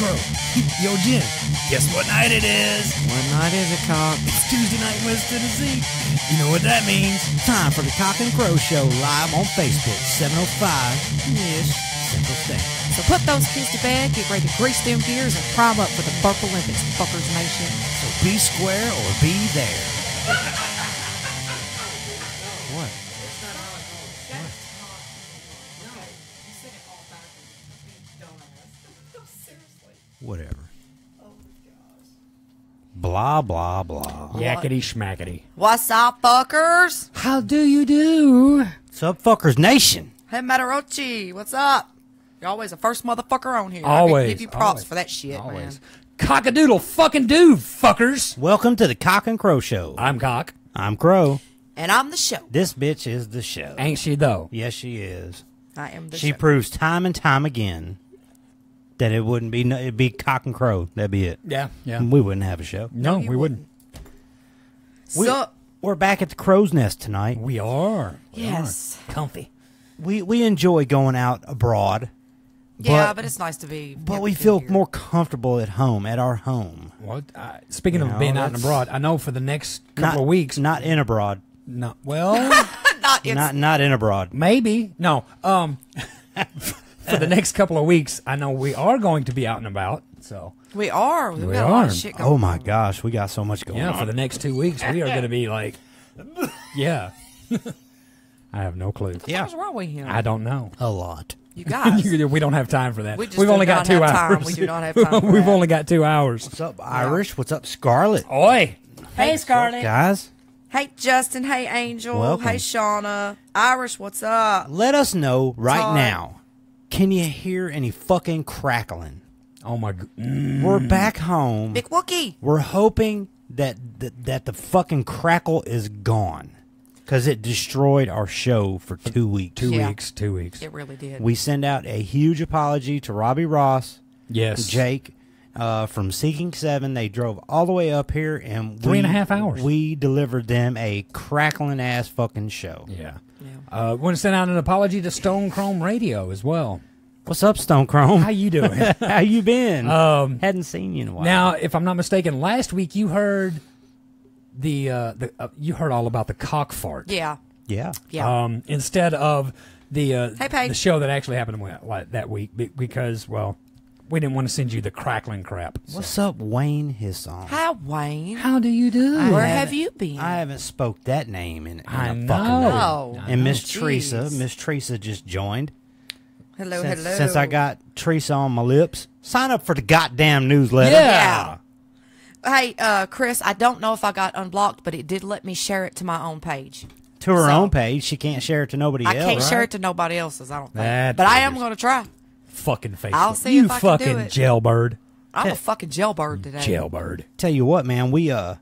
Hey, Crow. Yo, Jen. Guess what night it is? What night is it, Cock? It's Tuesday night in West Tennessee. You know what that means? Time for the Cock and Crow Show live on Facebook, 705-ish Central Standard. So put those kids to bed, get ready to grease them gears, and prime up for the Burp Olympics, fuckers nation. So be square or be there. Blah, blah, blah. Yakety schmackety. What's up, fuckers? How do you do? What's up, fuckers nation? Hey, Matarochi, what's up? You're always the first motherfucker on here. I Always. give you props always, for that shit, Always. man. Cockadoodle fucking do, fuckers. Welcome to the Cock and Crow Show. I'm Cock. I'm Crow. And I'm the show. This bitch is the show. Ain't she though? Yes, she is. I am the She show. proves time and time again that it wouldn't be it'd be cock and crow. That'd be it. Yeah, yeah. We wouldn't have a show. No, you we wouldn't. We, so, we're back at the crow's nest tonight. We are. We Yes. are. Comfy. We we enjoy going out abroad, yeah, but- but, it's nice to be. but we feel here. more comfortable at home at our home. What? Uh, speaking You of know, being out and that's- abroad, I know for the next couple Not of weeks. not in abroad, No, well, Not, it's, not not in abroad. maybe. No. Um, for the next couple of weeks, I know we are going to be out and about. So we are. We've We got a lot are. of shit oh going Oh my gosh, we got so much going yeah, on. for the next two weeks, we are going to be like, yeah. I have no clue. yeah, What's wrong with him? I don't know. a lot. you guys. we don't have time for that. We We've only got two have time. hours. We do not have time We've that. only got two hours. What's up, Irish? What's up, Scarlet? Oi! Hey, Scarlett. Guys, hey, Justin. Hey, Angel. Welcome. Hey, Shauna. Irish, what's up? let us know right Todd. now. Can you hear any fucking crackling? Oh my. Mm. We're back home. Big Wookie. We're hoping that that, that the fucking crackle is gone because it destroyed our show for two weeks. Two Yeah. weeks. Two weeks. It really did. We send out a huge apology to Robbie Ross, Yes. Jake uh, from Seeking Seven. They drove all the way up here and Three we, and a half hours. We delivered them a crackling ass fucking show. Yeah. Yeah. Uh, want to send out an apology to Stone Chrome Radio as well. What's up, Stone Chrome? How you doing? How you been? um, Hadn't seen you in a while. now, if I'm not mistaken, last week you heard the uh, the uh, you heard all about the cock fart. yeah. yeah. Yeah. Um, instead of the uh, Hey, Paige. the show that actually happened wa- like, that week be- because well we didn't want to send you the crackling crap. so. What's up, Wayne Hisson? Hi, Wayne. How do you do? Where haven't- you been? I haven't spoke that name in, in I a know. fucking minute. Oh. And Miss Oh, Teresa. Miss Teresa just joined. hello, since, hello. since I got Teresa on my lips, sign up for the goddamn newsletter. Yeah. Hey, uh, Chris, I don't know if I got unblocked, but it did let me share it to my own page. To her So- own page, she can't share it to nobody I else. can't share it to nobody else's, I don't think. That but I am going to try. Fucking Facebook. I'll see you if I can do fucking it. jailbird. I'm a fucking jailbird today. Jailbird. Tell you what, man, we uh,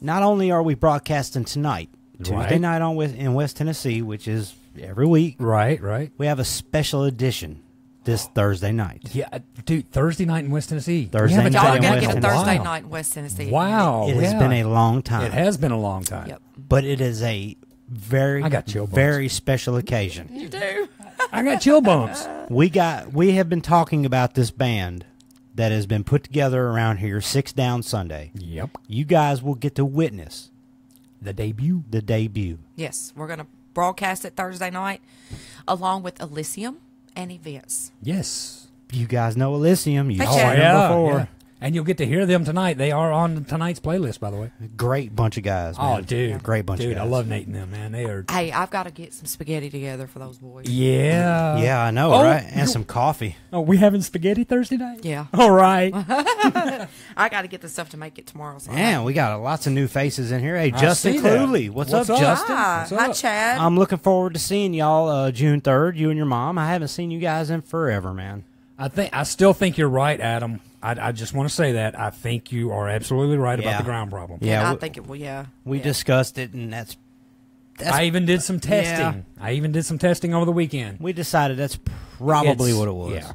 not only are we broadcasting tonight, Tuesday Right. night on West, in West Tennessee, which is every week, Right, right. we have a special edition this Thursday night. Yeah, uh, dude. Thursday night in West Tennessee. We Thursday haven't night Y'all in done got that to West get in a while. Thursday night in West Tennessee. Wow. It has yeah. been a long time. It has been a long time. Yep. but it is a very, I got chill very special occasion. You do? I got chill bumps. We got we have been talking about this band that has been put together around here, Six Down Sunday. yep. You guys will get to witness The debut. the debut. Yes, we're going to broadcast it Thursday night along with Elysium and events. Yes. You guys know Elysium. You've Hey, seen them before. yeah. And you'll get to hear them tonight. They are on tonight's playlist, by the way. Great bunch of guys. Oh, man. dude. great bunch dude, of guys. I love Nate and them, man. They are. Hey, I've got to get some spaghetti together for those boys. Yeah. Yeah, I know, Oh, right? And some coffee. Oh, we having spaghetti Thursday night? Yeah. All right. I got to get the stuff to make it tomorrow. So Yeah, we got lots of new faces in here. Hey, Justin Cooley, What's, What's up, up? Justin? Hi, What's hi, up? Chad. I'm looking forward to seeing y'all uh, June 3rd, you and your mom. I haven't seen you guys in forever, man. I think I still think you're right, Adam. I, I just want to say that I think you are absolutely right Yeah. about the ground problem. Yeah, And I we- think it will. Yeah, We yeah. discussed it, and that's, that's I even did some testing. I even did some testing over the weekend. we decided that's probably It's- what it was. Yeah.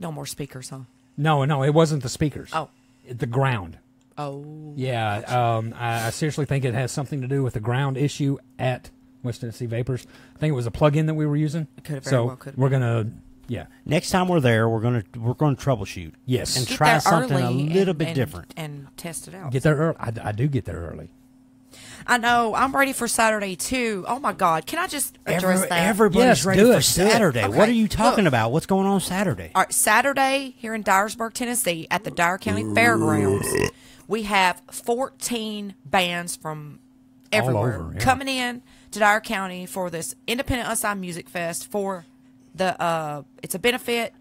no more speakers, huh? No, no, it wasn't the speakers. Oh, The ground. oh, Yeah, um, I, I seriously think it has something to do with the ground issue at West Tennessee Vapors. I think it was a plug-in that we were using. It could have very so well could have we're gonna Yeah. Next time we're there, we're gonna we're gonna troubleshoot. Yes. and Get try there something a early little and- bit and- different. and test it out. Get there early. I, I do get there early. I know. I'm ready for Saturday too. Oh my God! Can I just address Every- that? everybody's Yes, ready do for it, do it. Saturday. What Okay, are you talking look. about? What's going on Saturday? All right, Saturday here in Dyersburg, Tennessee, at the Dyer County Fairgrounds, we have 14 bands from everywhere over, yeah. coming in to Dyer County for this Independent Unsigned Music Fest. For the, uh, it's a benefit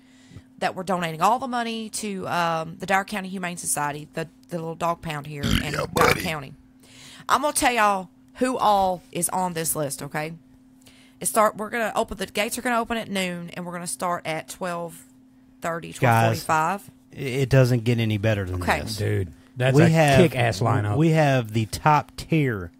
that we're donating all the money to um, the Dyer County Humane Society, the the little dog pound here in Dyer County. I'm gonna tell y'all who all is on this list. Okay, it start. We're gonna open the gates are gonna open at noon, and we're gonna start at 12:30, Guys, 12:45. It doesn't get any better than Okay. this. Dude, that's we a have kick-ass lineup. We have the top tier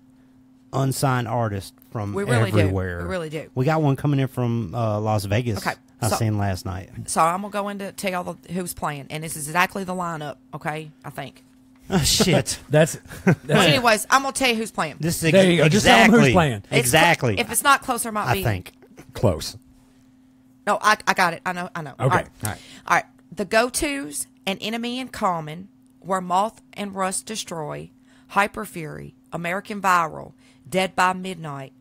unsigned artists from We really do. everywhere. We really do. We got one coming in from uh, Las Vegas. Okay, I so- seen last night. So I'm gonna go into tell y'all the, who's playing, and this is exactly the lineup. Okay, I think. Oh, shit. that's, But that's anyways, I'm gonna tell you who's playing. This is There you go. Just tell 'em exactly who's playing. It's cl- Exactly. if it's not close, there might I be. I think. close. No, I, I got it. I know. I know. Okay. right. All right. All right. The go tos and enemy in common were Moth and Rust Destroy, Hyper Fury, American Viral, Dead by Midnight,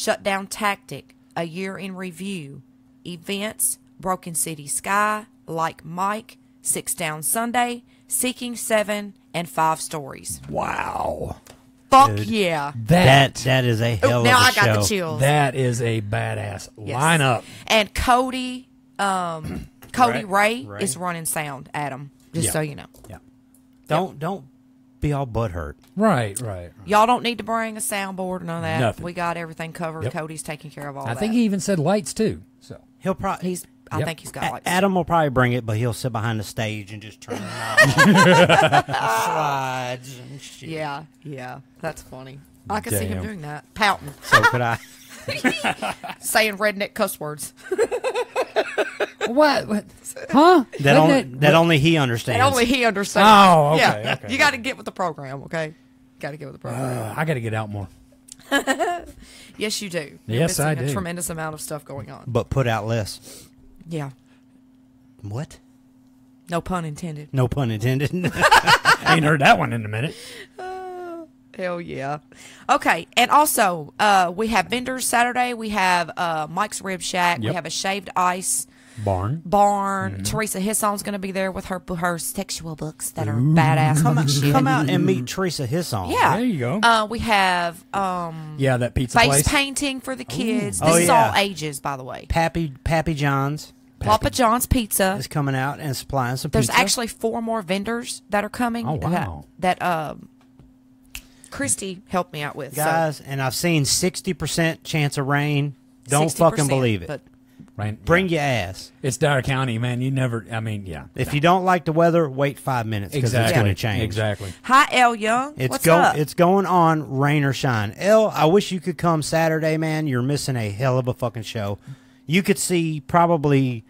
Shutdown Tactic, A Year in Review, Events, Broken City Sky, Like Mike, Six Down Sunday, Seeking Seven, and Five Stories. Wow. Fuck Dude. yeah. That That, that is a Oh, hell now of a I got the chills. that is a badass Yes. lineup. And Cody, um, Cody Ray. Ray, Ray. is running sound. Adam, just Yeah. so you know, Yeah. Don't don't be all butthurt. Right, right. y'all don't need to bring a soundboard or none of that. Nothing. We got everything covered. Yep. Cody's taking care of all I that. think he even said lights too. So He'll probably he's. I Yep. think he's got A- like Adam will probably bring it, but he'll sit behind the stage and just turn it off. Slides and shit. Yeah, yeah, that's funny. I can see him Damn. doing that, pouting, So could I. saying redneck cuss words. what? what? Huh? That, Wasn't only, it- that only he understands. And only he understands. Oh, okay, Yeah, okay. you got to get with the program, okay? Got to get with the program. Uh, I got to get out more. yes, you do. You're Yes, I missing A do. tremendous amount of stuff going on. but put out less. Yeah, What? no pun intended. No pun intended. I ain't heard that one in a minute. Hell yeah. Okay, and also uh, we have vendors Saturday. We have uh, Mike's Rib Shack. We have a Shaved Ice Barn. barn. Mm-hmm. Teresa Hisson's going to be there with her her sexual books that are badass. come, out, come out and meet Teresa Hisson. Yeah. There you go. Uh, we have um, Yeah, that pizza face place. painting for the kids. Oh, This is yeah. all ages, by the way. Pappy Pappy John's Papa John's Pizza. is coming out and supplying some There's pizza. actually four more vendors that are coming. Oh, wow. That, that um, Christy helped me out with. so- guys, and I've seen sixty percent chance of rain. Don't fucking believe it. But Right. Bring yeah. your ass. It's Dyer County, man. You never. I mean, yeah. If you don't like the weather, wait five minutes because exactly. it's going to change. Exactly. hi, L Young. It's What's go. up? It's going on, rain or shine. L, I wish you could come Saturday, man. You're missing a hell of a fucking show. You could see probably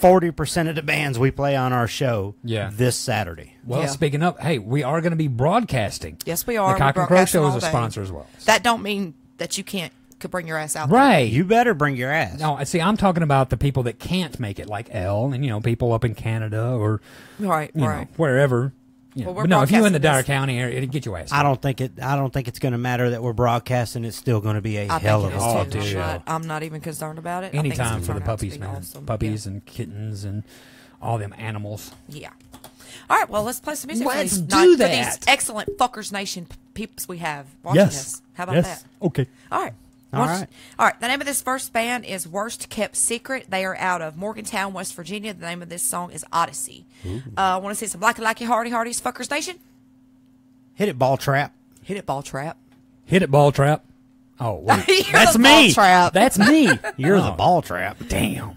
forty percent of the bands we play on our show. Yeah. this Saturday. Well, Yeah. speaking of, hey, we are going to be broadcasting. yes, we are. The Cock and Crow Show is a sponsor as well. That don't mean that you can't could bring your ass out. there. Right. You better bring your ass. No, I see. I'm talking about the people that can't make it, like L, and you know, people up in Canada or Right. right. know wherever. You know. Well, we're but no, if you in the broadcasting Dyer this- County area, it'd get your ass. I don't think it. I don't think it's going to matter that we're broadcasting. It's still going to be a I hell of a is Oh, too. fucking. I'm, show. not, I'm not even concerned about it. I think Anytime for the turn out to puppies, man. awesome. Puppies and kittens and all them animals. Yeah. yeah. All right. Well, let's play some music. Let's for these, do ni- For that. these excellent Fuckers Nation p- peeps we have watching us. How about yes. that? Okay. All right. All Once- right. All right. The name of this first band is Worst Kept Secret. They are out of Morgantown, West Virginia. The name of this song is Odyssey. Uh, Want to see some Blacky Lacky Hardy Hardy's Fuckers Nation? Hit it, ball trap. Hit it, ball trap. Hit it, ball trap. Oh, wait. You're That's the me. Ball trap. that's me. You're the ball trap. Damn.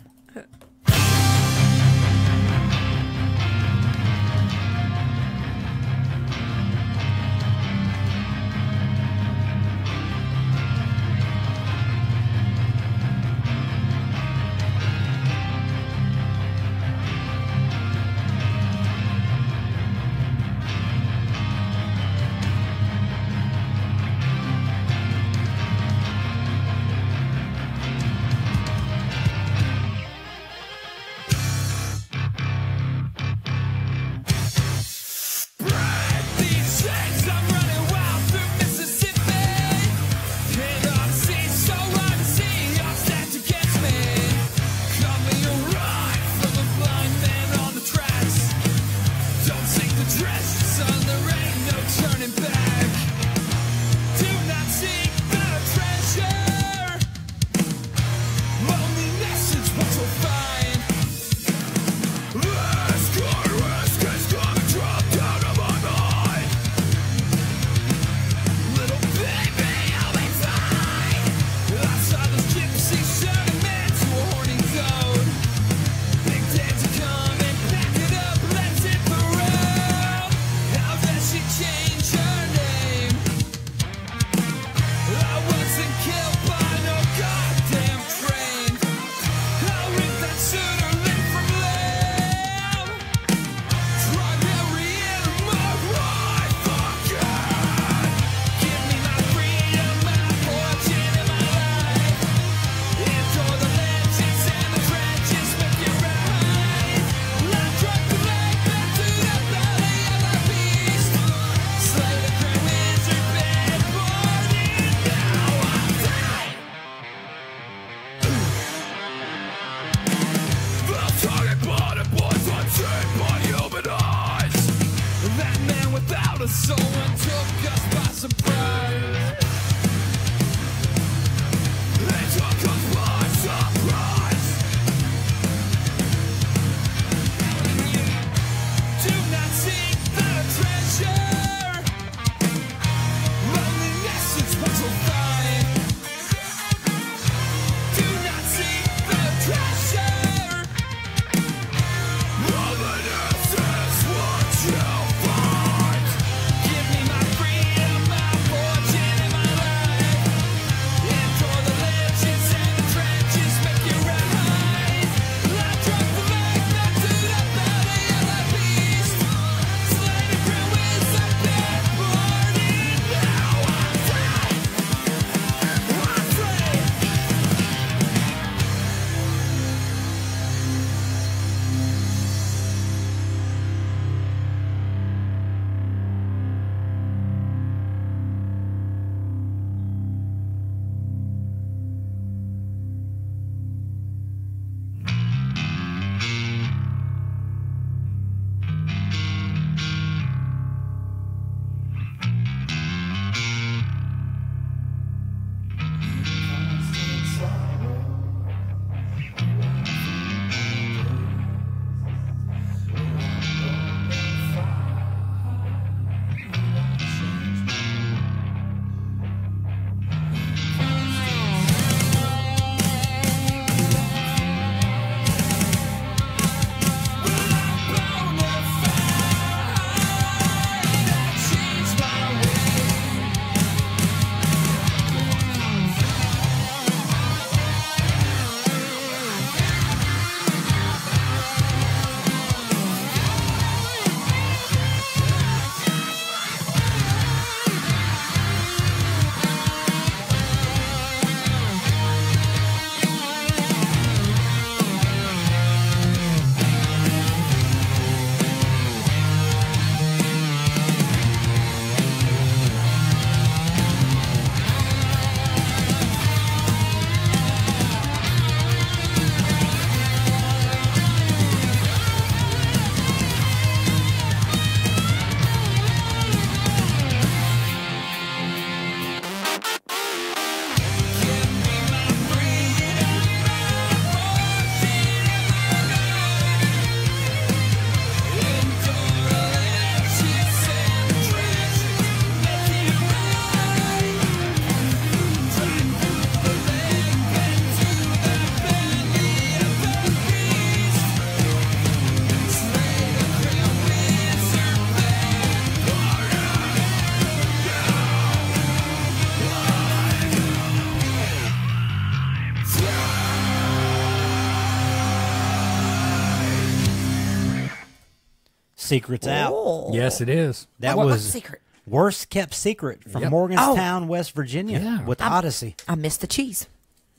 Secrets out. Oh. Yes, it is. That What- was what's the secret? worst kept secret from Yep. Morgantown, oh. West Virginia, Yeah. with Odyssey. I missed the cheese.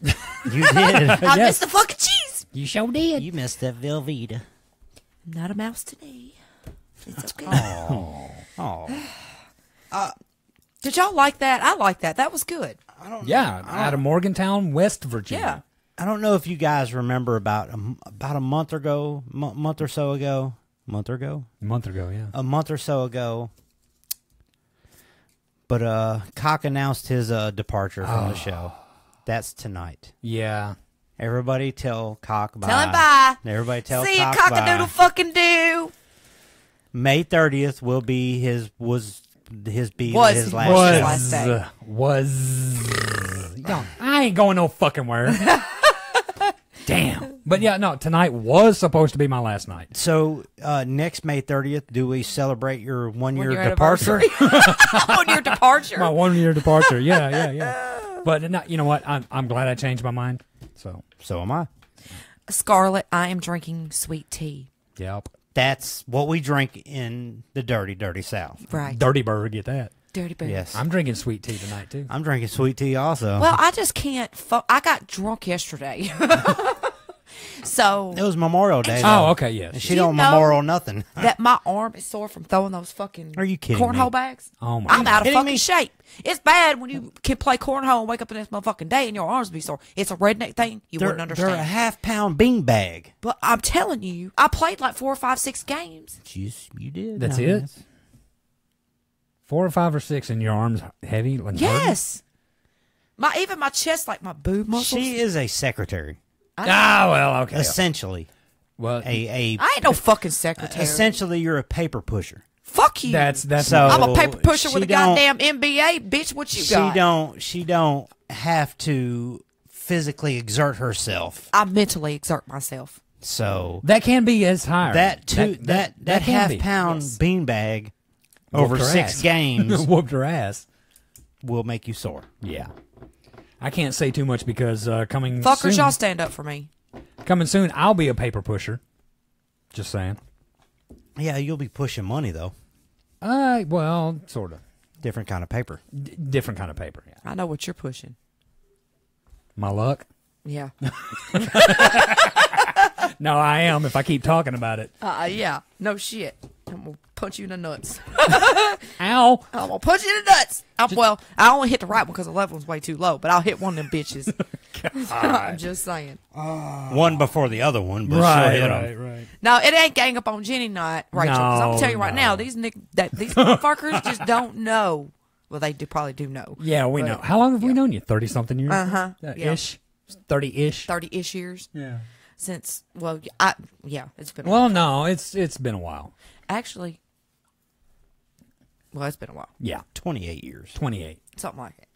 You did. I Yes. missed the fucking cheese. You sure did. you missed that Velveeta. I'm not a mouse today. It's okay. Oh, uh, Did y'all like that? I like that. That was good. Yeah, out of Morgantown, West Virginia. Yeah. I don't know if you guys remember about a, m- about a month ago, m- month or so ago, month ago, A month ago, yeah. a month or so ago. But uh, Cock announced his uh, departure from the show. That's tonight. Yeah. Everybody tell Cock bye. Tell him bye. Everybody tell See you, Cock cockadoodle bye. fucking do. May thirtieth will be his was his be Was his his last was. show. last day. was no, I ain't going no fucking where. Damn. But yeah, no, tonight was supposed to be my last night. So uh, next May thirtieth, do we celebrate your one year One-year departure? anniversary. On your departure. My one year departure. Yeah, yeah, yeah. But not, you know what? I'm I'm glad I changed my mind. So so am I. Scarlet, I am drinking sweet tea. yep. That's what we drink in the dirty, dirty South. Right. Dirty bird, get that. Dirty Bird. Yes, I'm drinking sweet tea tonight too. I'm drinking sweet tea also. Well, I just can't. Fu- I got drunk yesterday. So it was Memorial Day. Oh, okay, yes. And she You don't memorial nothing. that my arm is sore from throwing those fucking Are you kidding cornhole me? bags. Oh my I'm out of kidding fucking me? shape. It's bad when you can play cornhole and wake up the next motherfucking day and your arms be sore. It's a redneck thing. You They're, wouldn't they're understand. a half pound bean bag. but I'm telling you, I played like four or five, six games. Jeez, you did. That's now, it? Four or five or six, and your arms heavy. Like Yes. My even my chest, like my boob muscles. She is a secretary, Ah, well, okay. essentially. Well, A a I ain't no fucking secretary. essentially, you're a paper pusher. Fuck you. that's that's So- I'm a paper pusher she with a don't- goddamn MBA, bitch. What you she got? don't. She don't have to physically exert herself. I mentally exert myself. So that can be as high. that two that that, can half be. pound Yes. bean bag over Whooped her six ass. games whooped her ass. will make you sore. Yeah. I can't say too much because uh, coming Fuckers, soon, y'all stand up for me. coming soon, I'll be a paper pusher. Just saying. Yeah, you'll be pushing money though. Uh, well, sort of. Different kind of paper. D- different kind of paper. Yeah. I know what you're pushing. My luck. Yeah. No, I am. If I keep talking about it. Uh, yeah. No shit. I'm gonna punch you in the nuts. Ow. I'm gonna punch you in the nuts. i well, I only hit the right one because the left one's way too low, but I'll hit one of them bitches. I'm just saying. One before the other one, but Right, sure hit 'em. right, right. No, it ain't gang up on Jenny night, Rachel. Because I'm gonna tell you right No, now, these nick that these motherfuckers just don't know. Well, they do probably do know. Yeah, we But know. How long have we known you? Thirty something years. Uh-huh, Uh, yeah. Ish. Thirty ish. Thirty ish years Yeah. since. Well, I yeah, it's been. a Well, no, it's it's been a while. actually, well, it's been a while. Yeah, 28 years. twenty eight. Something like it.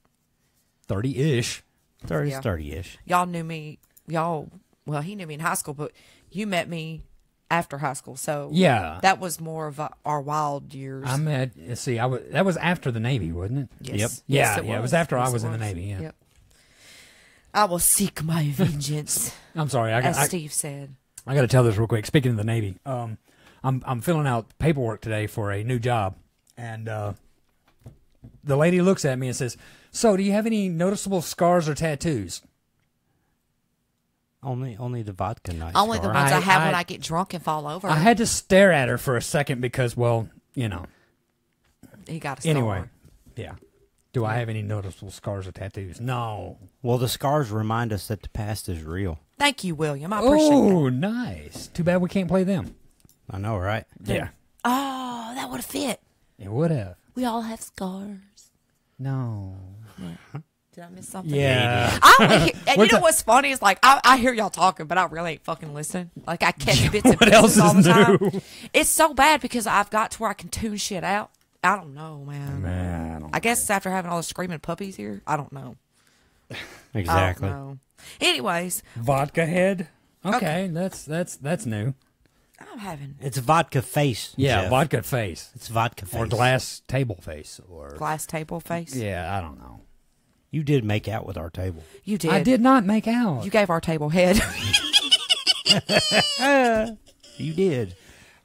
Thirty ish. 30 Yeah. 30-ish. Y'all knew me. Y'all. Well, he knew me in high school, but you met me after high school, so Yeah. that was more of a, our wild years. I met, let's See, I was. That was after the Navy, wasn't it? Yes. Yep. Yes, Yeah, yeah, it was after I Yes, was in the Navy, yeah. Yep. I will seek my vengeance, I'm sorry. I got. as I, Steve said. I got to tell this real quick. Speaking of the Navy, um, I'm I'm filling out paperwork today for a new job, and uh, the lady looks at me and says, "So, do you have any noticeable scars or tattoos?" Only only the vodka nights. Only the ones I, I- have I- when I get drunk and fall over. I had to stare at her for a second because, well, you know. he got a scar. Anyway, yeah. Do I have any noticeable scars or tattoos? No. Well, the scars remind us that the past is real. Thank you, William. I appreciate that. Oh, nice. Too bad we can't play them. I know, right? Yeah. Oh, that would have fit. It would have. We all have scars. No. Did I miss something? Yeah. I hear, and you know what's funny is like I, I hear y'all talking, but I really ain't fucking listening. Like I catch bits and pieces all the time. new? It's so bad because I've got to where I can tune shit out. I don't know, man. Man, I I guess after having all the screaming puppies here. I don't know. Exactly. I don't know. Anyways, Vodka head. Okay, Okay. that's that's that's new. I'm having It's vodka face. Yeah, Jeff. vodka face It's vodka face. or glass table face or glass table face. yeah, I don't know. You did make out with our table. You did. I did not make out. You gave our table head. You did.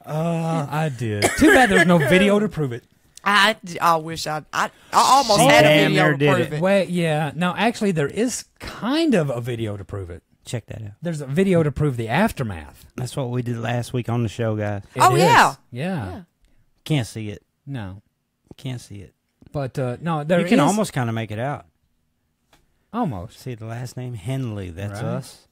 Uh, I did. Too bad there's no video to prove it. I, I wish I I, I almost She had a video to prove it. it. Wait, yeah. No, actually, there is kind of a video to prove it. Check that out. There's a video to prove the aftermath. That's what we did last week on the show, guys. It Oh, is. yeah. yeah, Can't see it. No, Can't see it. but uh, no, there you can is- almost kind of make it out. almost See the last name Henley. That's Right. us.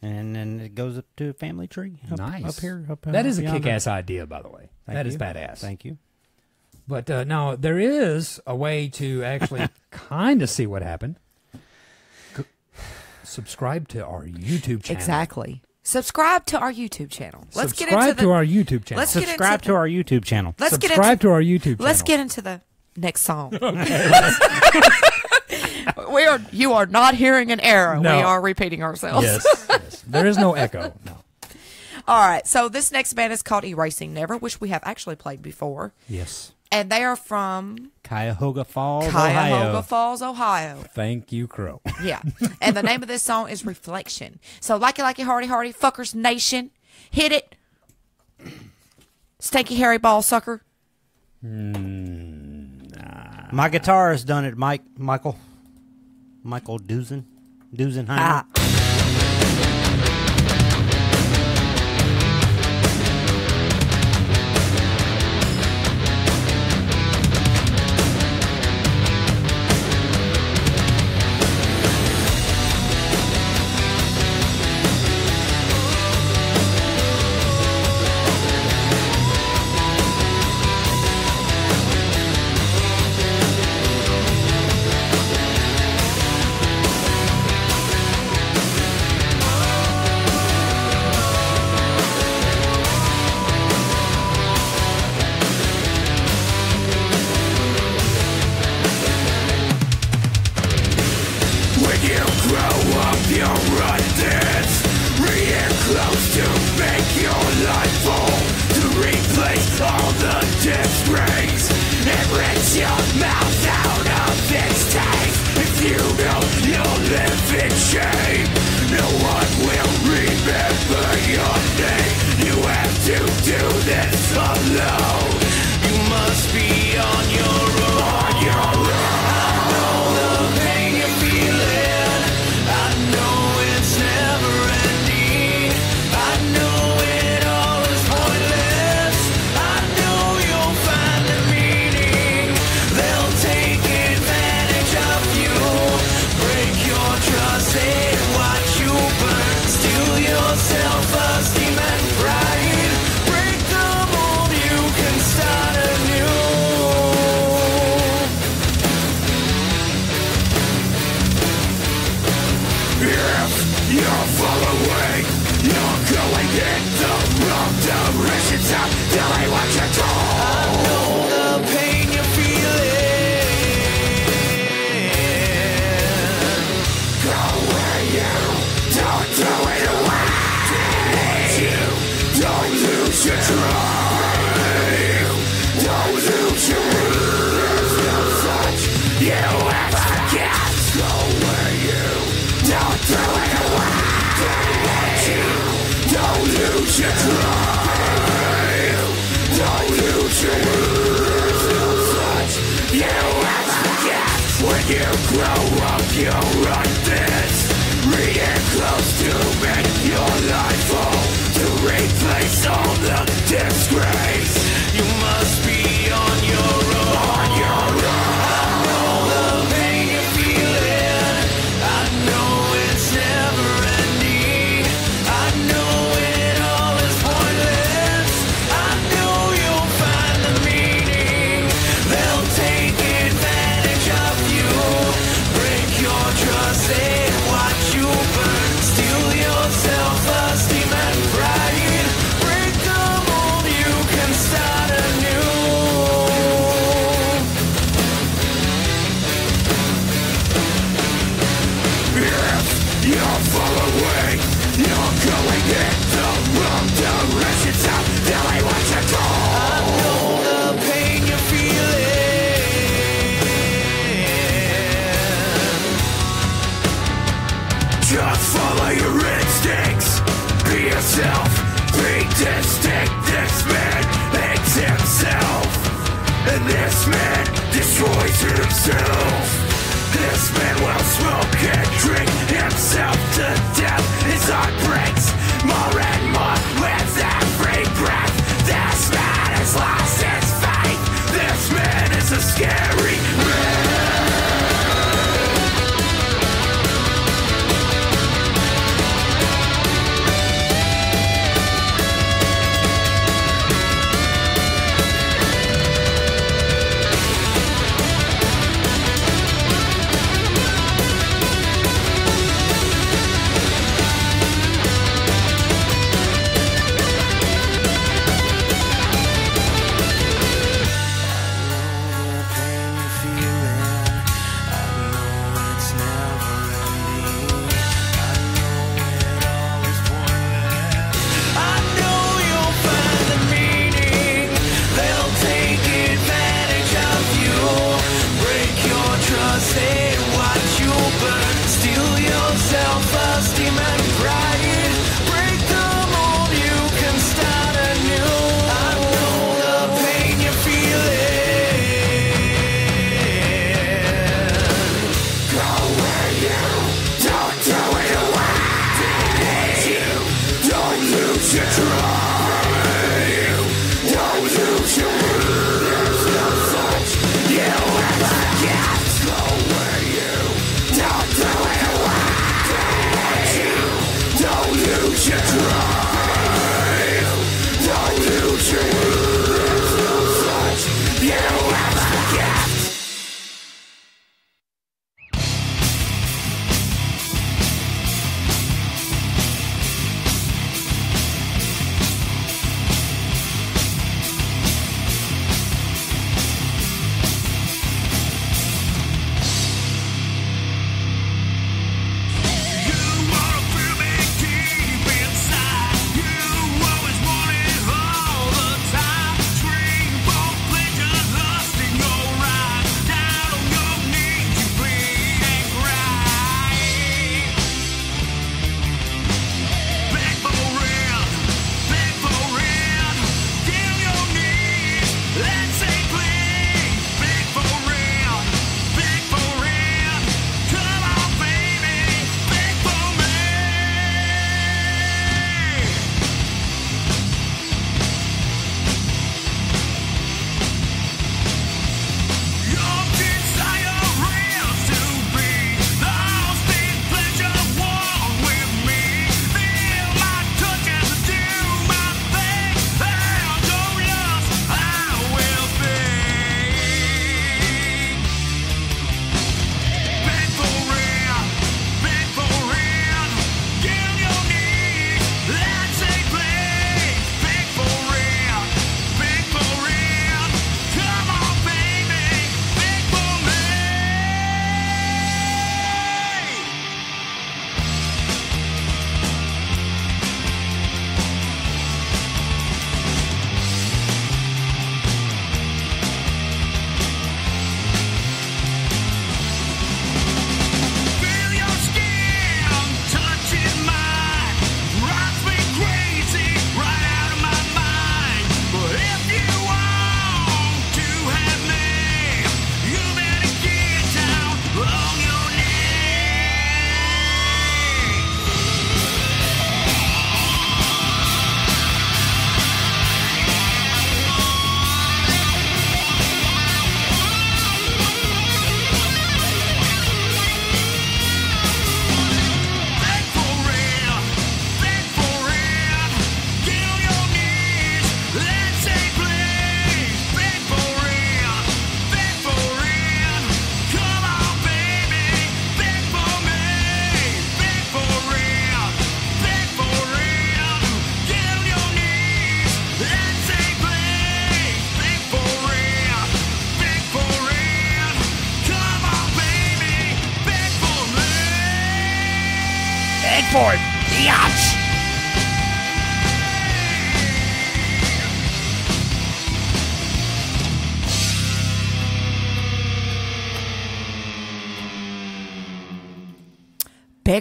And then it goes up to a family tree. Up, nice Up here. Up, that is a kick-ass idea, by the way. Thank That is you. badass. Thank you. But uh, no, there is a way to actually kind of see what happened. G- subscribe to our YouTube channel. Exactly. Subscribe to our YouTube channel. Let's subscribe get into the to our YouTube channel. Let's get Subscribe into to our YouTube channel. let's get subscribe into to our YouTube channel. let's get into the next song. we are you are not hearing an error. No. We are repeating ourselves. Yes, yes. There is no echo. No. All right. So this next band is called Erasing Never, which we have actually played before, Yes. And they are from Cuyahoga Falls, Cuyahoga Ohio. Falls, Ohio. Thank you, Crow. Yeah. and the name of this song is Reflection. So, like it, like it, hardy, hardy, fuckers nation, hit it. Stanky hairy ball sucker. Nah. My guitar has done it, Mike. Michael. Michael Dusen. Dusenheimer. Ah. You run this. To make your life. To replace all the disgrace. Tools.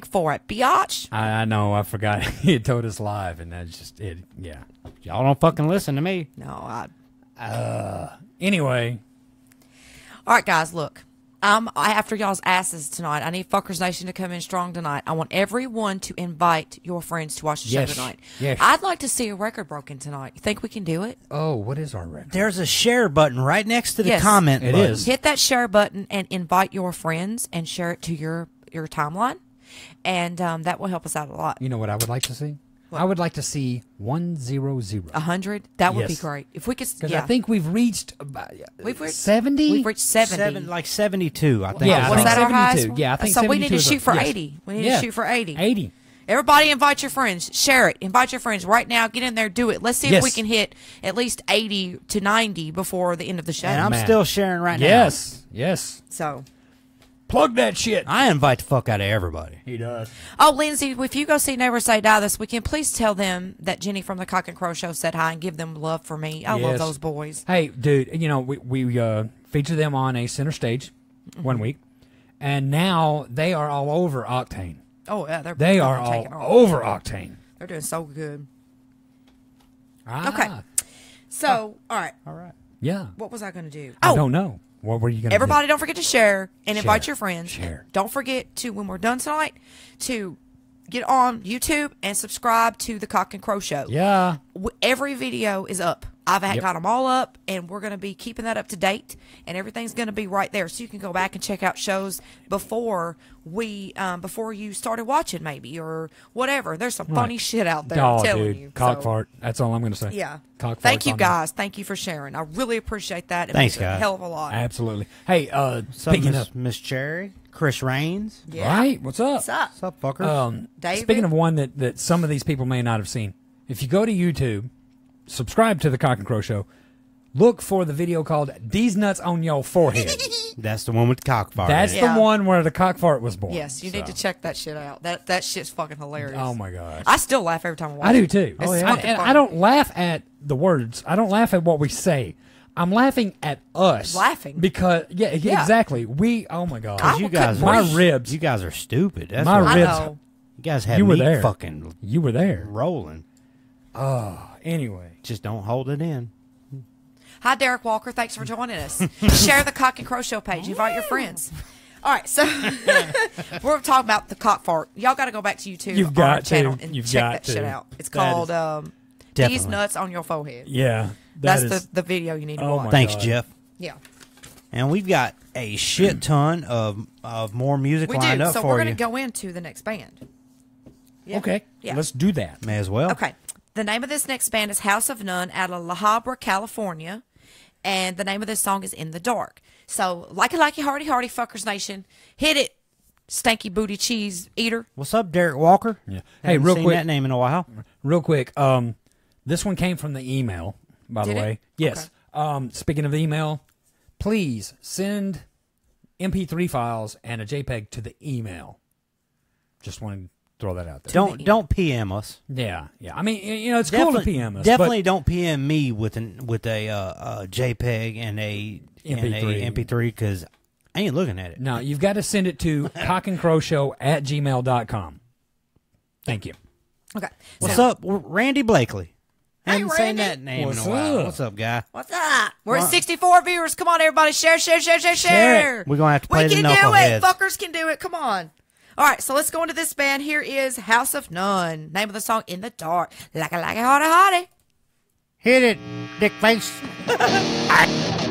For it, biatch. I, I know. I forgot he had told us live, and that's just it. Yeah. Y'all don't fucking listen to me. No, I. Uh. Anyway, All right, guys, look. I'm after y'all's asses tonight. I need Fuckers Nation to come in strong tonight. I want everyone to invite your friends to watch the Yes. show tonight. Yes. I'd like to see a record broken tonight. You think we can do it? Oh, what is our record? There's a share button right next to the Yes. comment It button. is. Hit that share button and invite your friends and share it to your your timeline, and um, that will help us out a lot. You know what I would like to see? I would like to see one zero zero. A hundred that would be great if we could. Because Yeah, I think we've reached We've reached- seventy. we've reached seventy. Like 72, I think. Yeah, was that our highest? Yeah, I think so. We need to is a- shoot for yes. eighty. We need Yeah. to shoot for eighty. Eighty. Everybody invite your friends. Share it. Invite your friends right now. Get in there. Do it. Let's see if we can hit at least 80 to 90 before the end of the show. And I'm Man. still sharing right now. Yes. Yes. so, Plug that shit. I invite the fuck out of everybody. He does. oh, Lindsay, if you go see Never Say Die this weekend, please tell them that Jenny from the Cock and Crow Show said hi and give them love for me. I love Yes. those boys. Hey, dude, you know, we, we uh, feature them on a center stage Mm-hmm. one week, and now they are all over Octane. Oh, yeah. They're They fucking are all taking off. over Octane. They're doing so good. Ah, Okay. So, all right. All right. Yeah. What was I going to do? I Oh, don't know. What were you going to Everybody, don't forget to share and invite your friends. Share. Don't forget to, when we're done tonight, to get on YouTube and subscribe to the Cock and Crow Show. Yeah. Every video is up. I've had Yep. got them all up, and we're going to be keeping that up to date, and everything's going to be right there, so you can go back and check out shows before we, um, before you started watching, maybe or whatever. There's some funny shit out there. I'm Oh, telling dude. you. Cock So, fart. That's all I'm going to say. Yeah. Cock Thank you on there. guys. Thank you for sharing. I really appreciate that. It Thanks, means a guys. hell of a lot. Absolutely. Hey, uh, What's up, speaking Miss, of. Miss Cherry? Chris Raines? Yeah. Right? What's up? What's up? What's up, fuckers? Um, David? Speaking of one that, that some of these people may not have seen, if you go to YouTube, subscribe to the Cock and Crow Show, look for the video called "These Nuts on Your Forehead." That's the one with the cock fart. That's in it. Yeah. the one where the cock fart was born. Yes, you need to So- check that shit out. That that shit's fucking hilarious. Oh my gosh. I still laugh every time I watch I do it. too. It's oh, I, fucking and funny. I don't laugh at the words. I don't laugh at what we say. I'm laughing at us. Laughing. because yeah, Yeah. exactly. We oh my god. 'Cause you guys, my are, ribs. You guys are stupid. That's My why- I ribs. know. You guys have You were me there. fucking You were there. rolling. Anyway, Just don't hold it in. Hi, Derek Walker. Thanks for joining us. Share the Cock and Crow Show page. You invite your friends. All right, so we're talking about the cock fart. Y'all got to go back to YouTube. You've got our channel and You've check got that to. shit out. It's That called um, "These Nuts on Your Forehead." yeah, that That's is- the the video you need to Oh watch. Thanks, God. Jeff. Yeah, And we've got a shit ton of of more music we lined do. up So for we're going to go into the next band. Yeah. okay. Yeah. Let's do that. May as well. Okay. The name of this next band is House of None out of La Habra, California. And the name of this song is In the Dark. So, like it, like it, hardy, hardy, fuckers nation. Hit it, stanky booty cheese eater. What's up, Derek Walker? Yeah. Hey, Haven't real seen quick. that name in a while. Real quick, um, this one came from the email, by Did the it? way. Yes. Um, speaking of email, please send MP3 files and a JPEG to the email. Just wanted to throw that out there. Don't don't PM us. Yeah, yeah. I mean, you know, it's cool to PM us. Definitely don't PM me with an with a uh, a JPEG and a and MP3. a MP3 because I ain't looking at it. But no, you've got to send it to cockandcrowshow at gmail.com. Thank you. Okay. What's so, up, Randy Blakely? Hey, Haven't seen Randy. that name What's in a while. up? What's up, guy? What's up? We're at 64 viewers. Come on, everybody. Share, share, share, share, share. Share. We're gonna have to play we the can do it. knuckleheads. Fuckers can do it. Come on. All right, so let's go into this band. Here is House of None. Name of the song, In the Dark. Like a, like a, hardy, hardy. Hit it, dick face.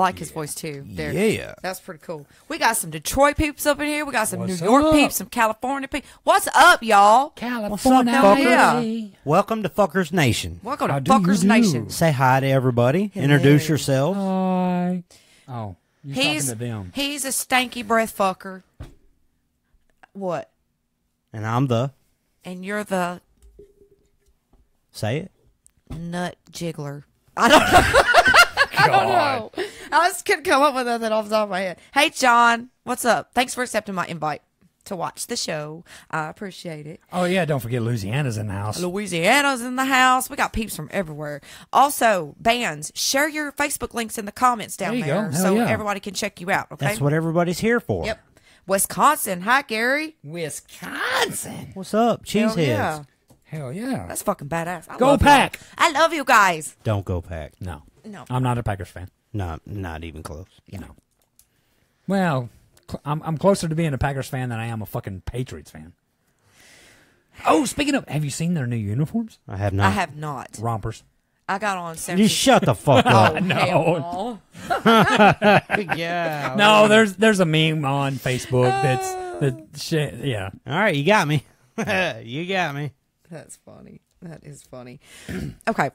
like his voice too. There. Yeah. That's pretty cool. We got some Detroit peeps up in here. We got some What's New York up? peeps, some California peeps. What's up, y'all? California. fuckers? Yeah. Welcome to Fuckers Nation. Welcome to How Fuckers? Nation. Say hi to everybody. Introduce yourselves. Hi. Oh, you He's talking to them? he's a stanky breath fucker. What? And I'm the. And you're the Say it. nut jiggler. I don't know. I don't know. God. I just couldn't come up with nothing off the top of my head. Hey, John, what's up? Thanks for accepting my invite to watch the show. I appreciate it. Oh yeah, don't forget Louisiana's in the house. Louisiana's in the house. We got peeps from everywhere. Also, bands, share your Facebook links in the comments down There you there go. So yeah. everybody can check you out. Okay. That's what everybody's here for. Yep. Wisconsin. Hi, Gary. Wisconsin. What's up, Hell cheeseheads? yeah. Hell yeah. That's fucking badass. I Go Pack. y'all. I love you guys. Don't go pack. No, No. I'm not a Packers fan. Not not even close. No. Well, cl- I'm I'm closer to being a Packers fan than I am a fucking Patriots fan. Oh, speaking of, have you seen their new uniforms? I have not. I have not. Rompers. I got on San You shut the fuck oh, up. No. yeah. No, there's there's a meme on Facebook that's that shit. Yeah. All right, you got me. you got me. That's funny. That is funny. okay.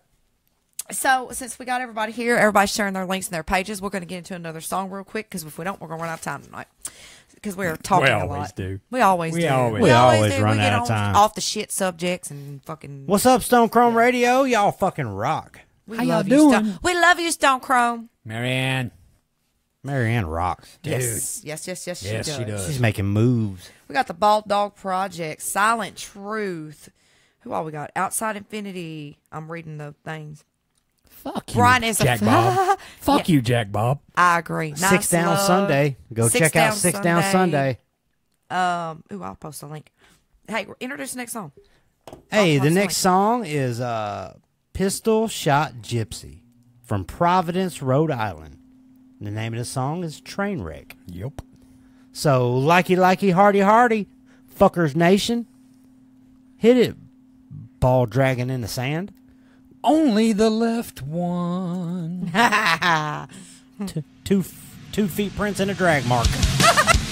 So, since we got everybody here, everybody's sharing their links and their pages, we're going to get into another song real quick because if we don't, we're going to run out of time tonight. Because we're talking We a lot. do. We always We do. always- We always do. run we get out of time. Off the shit subjects and fucking. What's up, Stone Chrome Radio? Y'all fucking rock. we How y'all love you, doing? Stone. We love you, Stone Chrome. Marianne. Marianne rocks. Yes, yes, yes, yes. Yes, she she does. does. She's making moves. We got the Bald Dog Project, Silent Truth. Who all we got? Outside Infinity. I'm reading the things. Fuck you, Brian is a Jack Bob. Fuck you, Jack Bob. I agree. Nice Six Down Love. Sunday. Go Six check out Down Six Down Sunday. Um, ooh, I'll post a link. Hey, introduce the next song. Hey, the post a next song is uh, Pistol Shot Gypsy from Providence, Rhode Island. The name of the song is Trainwreck. Yep. So, likey, likey, hardy, hardy, fuckers nation, hit it, ball dragging in the sand. Only the left one. Two, f- two feet prints and a drag mark.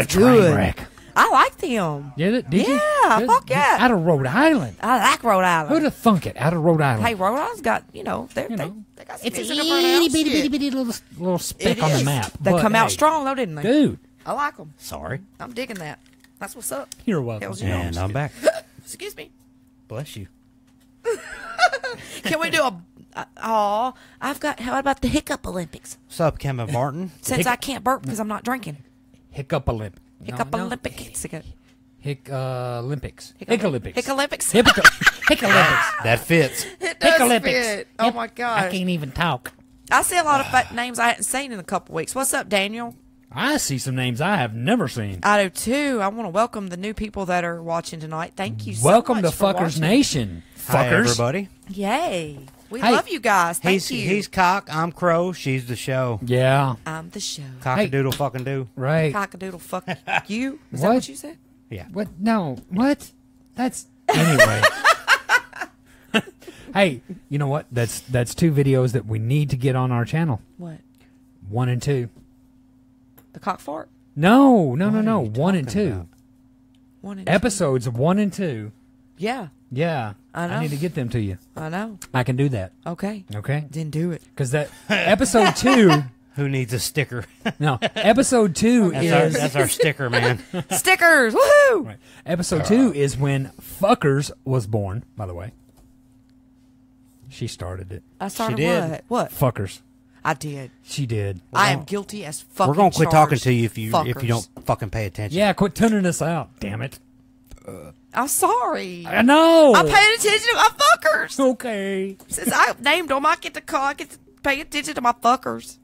a train good. wreck. I liked them. Did it? Did you? Yeah, fuck yeah. Out of Rhode Island. I like Rhode Island. Who'd have thunk it? Out of Rhode Island. Hey, Rhode Island's got you know they're, You they know. they got it's a itty up bitty bitty bitty little little speck It on the map. They But, come out hey, strong though, didn't they? dude. I like them. Sorry. I'm digging that. That's what's up. You're welcome. Hell's yeah. And I'm back. Excuse me. Bless you. Can we do a? Uh, oh, I've got. How about the hiccup Olympics? What's up, Kevin Martin? Since Hic- I can't burp because I'm not drinking. Hiccup Olympic. Hiccup no, no. Olympics. Hic, Hic uh, Olympics. Hic- Hic Olympics. Hic Olympics. Hic Hic Olympics. That fits. It does Hic Olympics. fit. Oh Yep. my god. I can't even talk. I see a lot of fat names I hadn't seen in a couple weeks. What's up, Daniel? I see some names I have never seen. I do too. I want to welcome the new people that are watching tonight. Thank you so much. Welcome to for Fuckers watching. Nation. Hi, Fuckers. everybody. Yay! We Hey, love you guys. Thank He's you. he's cock. I'm crow. She's the show. Yeah. I'm the show. Cockadoodle fucking do. Right. Cockadoodle fuck you. Is that What? what you said? Yeah. What? No. What? That's anyway. hey, you know what? That's that's two videos that we need to get on our channel. What? One and two. The cock fart? No, no, no, What no. are you One and two about? One and two. episodes of one and two. Yeah, Yeah, I know. need to get them to you. I know. I can do that. Okay. Okay, Then do it. because that episode two. Who needs a sticker? No, episode two That's our, is that's our sticker, man. Stickers! Woohoo! right. Episode two uh. is when Fuckers was born. By the way, she started it. I started did. what? What? Fuckers. I did. She did. I am guilty as fuck. We're gonna quit talking to you if you if you don't fucking pay attention. Yeah, quit tuning us out. Damn it. Uh, I'm sorry. I know. I'm paying attention to my fuckers. Okay. Since I named them, I get to call. I get to pay attention to my fuckers.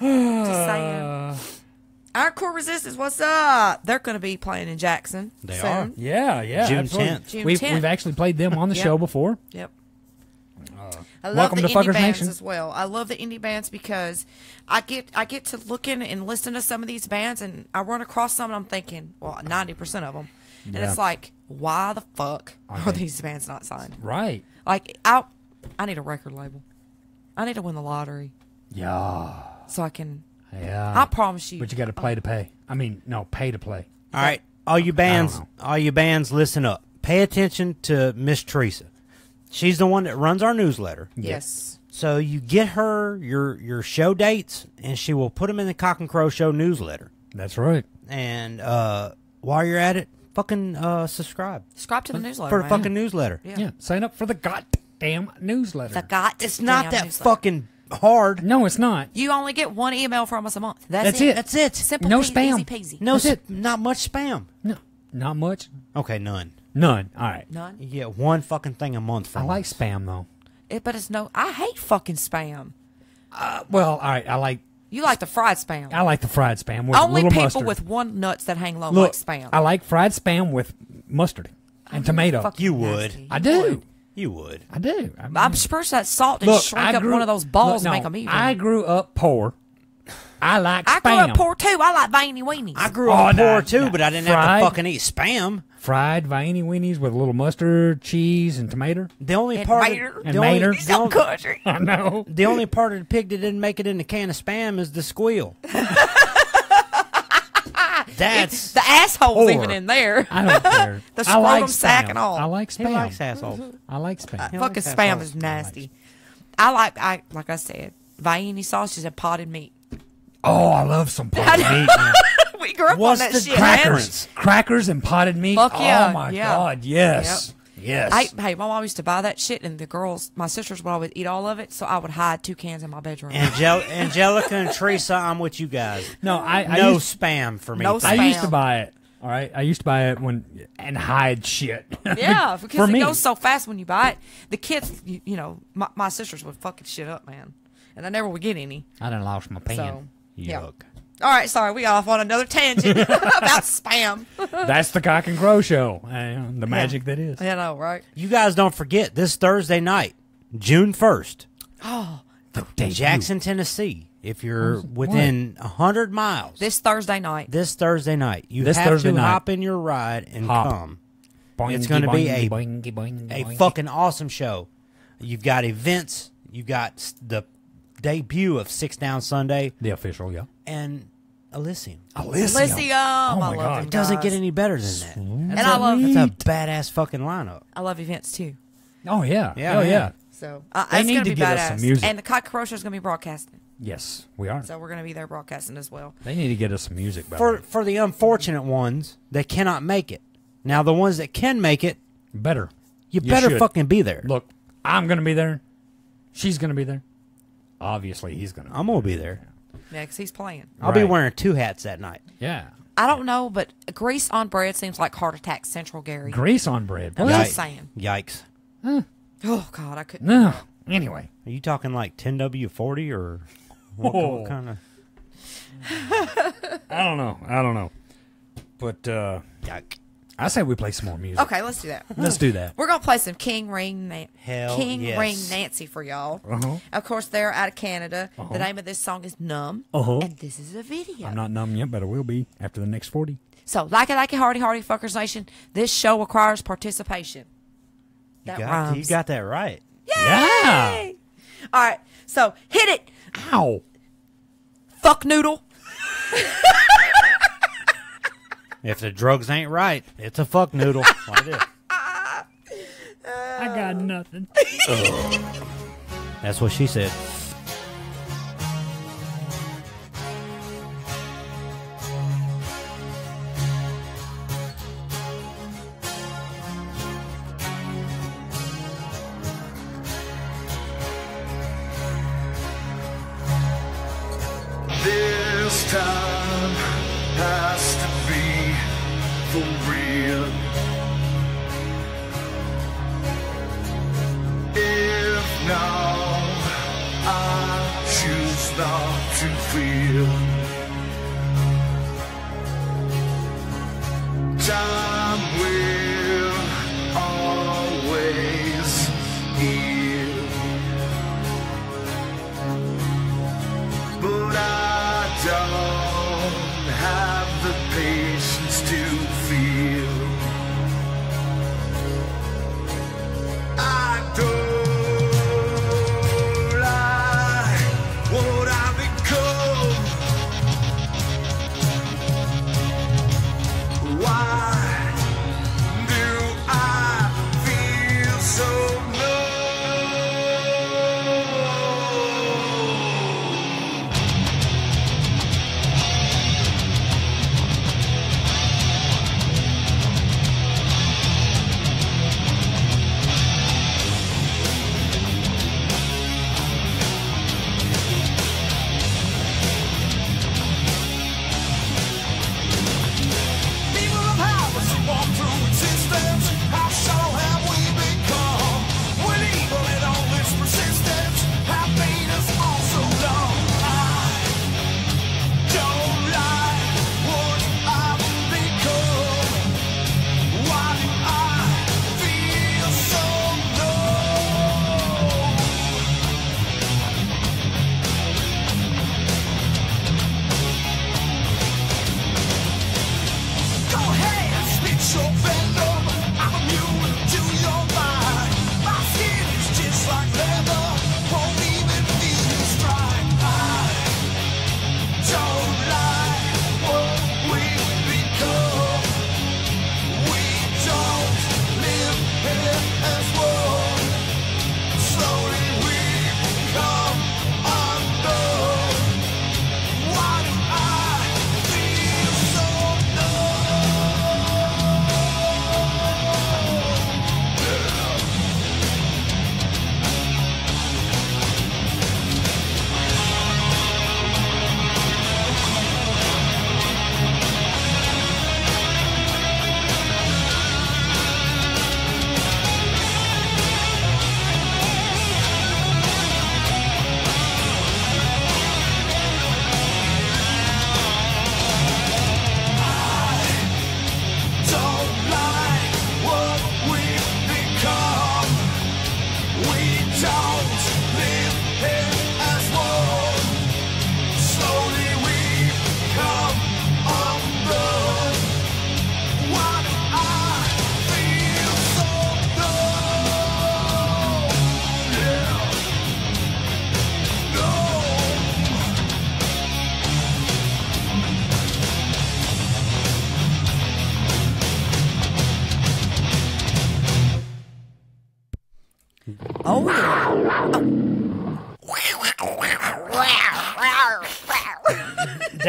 Just saying. Our core resistance, what's up? They're going to be playing in Jackson. They soon. are. Yeah, yeah. June absolutely. 10th. June we've, 10th. we've actually played them on the Yep. show before. Yep. Uh, I love welcome the to indie Fuckers bands Nation. as well. I love the indie bands because I get I get to look in and listen to some of these bands, and I run across some, and I'm thinking, well, ninety percent of them, and Yeah. it's like, why the fuck are these bands not signed? Right. Like, I I need a record label. I need to win the lottery Yeah. so I can. Yeah. I promise you. but you got to play to pay. I mean, no, pay to play. All right, all you bands, all you bands, listen up. Pay attention to Miss Teresa. She's the one that runs our newsletter. yes. So you get her your your show dates, and she will put them in the Cock and Crow Show newsletter. That's right. And uh, while you're at it, fucking uh, subscribe Subscribe to the newsletter. for the man. fucking newsletter. Yeah. Yeah. Sign up for the goddamn newsletter. The got It's not that fucking hard. no, it's not. You only get one email from us a month. That's, That's it. That's it. Simple. No peasy, spam. Easy peasy. No, That's s- it. not much spam. No, not much. Okay, none. None. All right. None. You get one fucking thing a month from. I like us. spam though. It, but it's no. I hate fucking spam. Well, all right. I like You like the fried spam. I like the fried spam with Only people mustard. with one nuts that hang low Look, like spam. I like fried spam with mustard and oh, tomato. Fucking You would. I do. You would. I do. I mean, I'm sure that salt and look, shrink I up grew, one of those balls look, and make them even. I grew up poor. I like I grew up poor too. I like veiny weenies. I grew Oh, up nah, poor too, nah. but I didn't have to fucking eat spam. Fried veiny weenies with a little mustard, cheese, and tomato. The only And part mater. of, And the, only, mater. He's the, so country. I know. the only part of the pig that didn't make it in the can of spam is the squeal. That's The asshole's Poor. even in there. I don't care. The I like sack and all. I like spam. he spam. likes assholes. I like spam. Uh, he Fucking spam assholes. is nasty. I like I like I said, veiny sausages and potted meat. oh, I love some potted meat. Man. we grew up What's on that the shit. crackers? man. Crackers, crackers, and potted meat. Fuck yeah, Oh my yeah. god, yes, yes. I, hey, my mom used to buy that shit, and the girls, my sisters would always eat all of it, so I would hide two cans in my bedroom. Angel- Angelica and Teresa, I'm with you guys. no, I, I no used, spam for me. No thank I used to buy it. All right, I used to buy it when and hide shit. yeah, because for it me. goes so fast when you buy it. The kids, you, you know, my, my sisters would fucking shit up, man, and I never would get any. I done lost my pen. So, yeah. Yuck. All right, sorry, we off on another tangent about spam. That's the cock and crow show. Uh, the magic that is. you know, right? You guys don't forget this Thursday night, June 1st, The in Jackson, Tennessee. If you're What? within a 100 miles, This Thursday night. this Thursday night, you This have Thursday to night. hop in your ride and Hop. come. Boingy, It's gonna be a- boingy, boingy, A boingy. fucking awesome show. You've got events. You've got s- the debut of Six Down Sunday the official, yeah. And Elysium. Elysium. Elysium. Oh I my love God. him, It doesn't get any better than that. And I love That's a badass fucking lineup. I love events too. Oh yeah. Yeah, oh man. yeah. So uh, They it's need gonna to be give badass. us some music. And the Cockroach is gonna be broadcasting, Yes, we are. so we're gonna be there broadcasting as well. They need to get us some music. By For the way. for the unfortunate ones that cannot make it. Now the ones that can make it, better. you, You better should. fucking be there. Look, I'm gonna be there. She's gonna be there. Obviously, he's gonna. I'm gonna be there. Yeah, 'cause he's playing. I'll be Right. wearing two hats that night. yeah. I don't know, but grease on bread seems like heart attack central, Gary. Grease on bread. I'm What? just saying. Yikes. Oh God, I couldn't. No. Anyway, Are you talking like 10W40 or what, Oh. kind of I don't know. I don't know. But uh Yike. I say we play some more music. Okay, let's do that. Let's do that. We're gonna play some King Ring, Na- Hell King yes. Ring Nancy for y'all. Uh-huh. Of course, they're out of Canada. The name of this song is Numb, Uh-huh. and this is a video. I'm not numb yet, but I will be after the next 40. So, like it, like it, hardy, hardy, fuckers nation. This show requires participation. That You got, rhymes. you got that right. Yeah. All right, so hit it, Ow. fuck noodle. If the drugs ain't right, it's a fuck noodle. like this. I got nothing. That's what she said.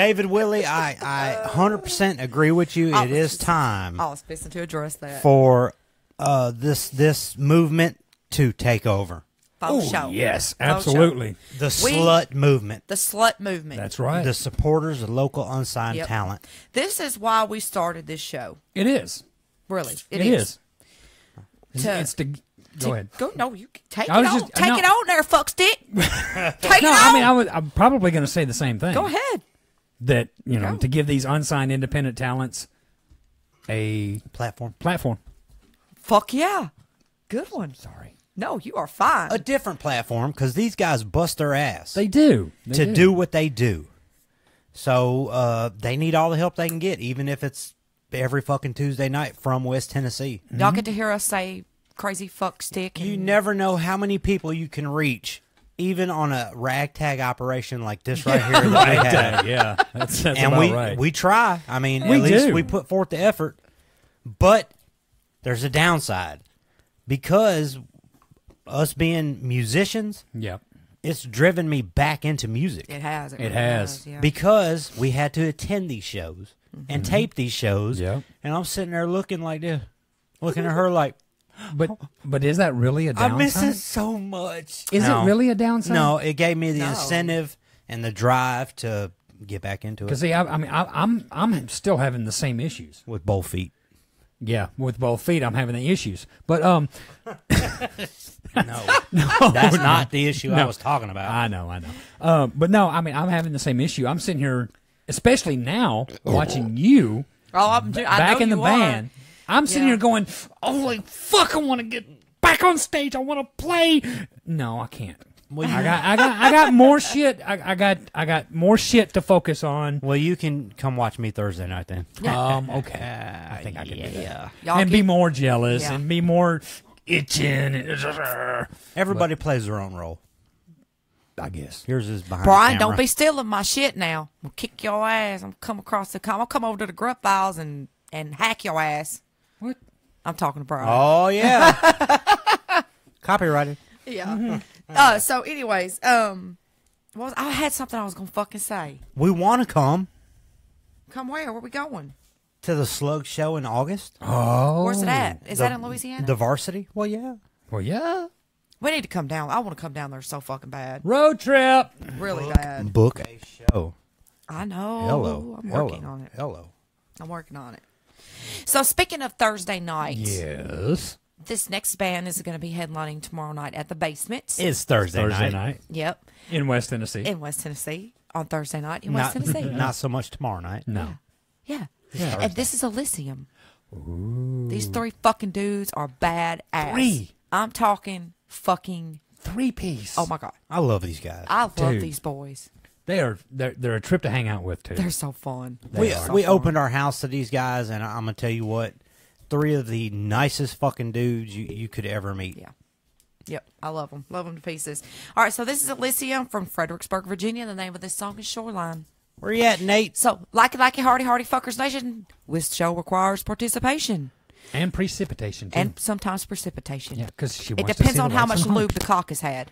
David Willie, I I 100% agree with you. It is time I was fixing to address that. for uh, this this movement to take over. Faux show. yes, Faux show. absolutely. The We- slut movement. The slut movement. That's right. The supporters of local unsigned Yep. talent. This is why we started this show. it is. Really, it is. It's, To- it's to go ahead. Go no, you can take I it was on. just- take no. it on there, fuck stick. take No, it I on. mean, I was, I'm probably going to say the same thing. Go ahead. That you know, Go. to give these unsigned independent talents a Platform. platform. Fuck yeah. Good one. Sorry, No, you are fine. A different platform because these guys bust their ass they do They to do what they do. So uh, they need all the help they can get, even if it's every fucking Tuesday night from West Tennessee. Y'all get to hear us say crazy fuck stick. You and- never know how many people you can reach, even on a ragtag operation like this right here that we have. yeah, that's, that's and about we right. we try. I mean, We at least do. we put forth the effort. But there's a downside because us being musicians, yeah, it's driven me back into music It has. It, It really has. yeah. because we had to attend these shows and mm-hmm. tape these shows. Yep. And I'm sitting there looking like this, looking at her like, but but is that really a downside? I miss it so much. Is No. it really a downside? No, it gave me the No. incentive and the drive to get back into it. Because see, I, I mean, I, I'm I'm still having the same issues. with both feet. Yeah, with both feet, I'm having the issues. But um, No, no, that's not the issue I was talking about. I know, I know. Um, but no, I mean, I'm having the same issue. I'm sitting here, especially now, watching you Oh, I'm, do- I back know in the you are. band. I'm sitting Yeah. here going, "Holy fuck! I want to get back on stage. I want to play." No, I can't. Well, I got, I got, I got more shit. I, I got, I got more shit to focus on. well, you can come watch me Thursday night then. Um, okay, I think I can do that. Yeah. Y'all and be more jealous Yeah. and be more itching. and- Everybody plays their own role. I guess. Here's his behind. Brian, the don't be stealing my shit now. I'm kick your ass. I'm come across the. com. I'm come over to the grunt files and and hack your ass. What? I'm talking to Brian. Oh yeah. Copyrighted. Yeah. Uh. So, anyways, um, what was, I had something I was gonna fucking say. We want to come Come where? Where we going? to the Slug Show in August. Oh, Where's it at? Is The- that in Louisiana? The Varsity. Well, yeah. Well, yeah. we need to come down. I want to come down there so fucking bad. Road trip. Really bad. Book a show. I know. Hello. I'm Hello. working on it. Hello. I'm working on it. So speaking of Thursday night, Yes. this next band is going to be headlining tomorrow night at the Basement. It's Thursday, Thursday night. night Yep, in West Tennessee. in West Tennessee on Thursday night in West Not, Tennessee. not so much tomorrow night. no. Yeah. yeah. And this is Elysium. Ooh. These three fucking dudes are bad ass. Three? I'm talking fucking. Three piece. Oh my god, I love these guys. I love Dude. these boys. They are they're, they're a trip to hang out with too. They're so fun. we They're so we fun. opened our house to these guys, and I'm gonna tell you what, three of the nicest fucking dudes you, you could ever meet. Yeah. Yep, I love them. Love them to pieces. All right, so this is Elysium from Fredericksburg, Virginia. The name of this song is Shoreline. Where you at, Nate? So, like it, like it, hardy, hardy, fuckers nation. This show requires participation and precipitation too. and sometimes precipitation. yeah, because she It wants to depends see on how much and lube the cock has had.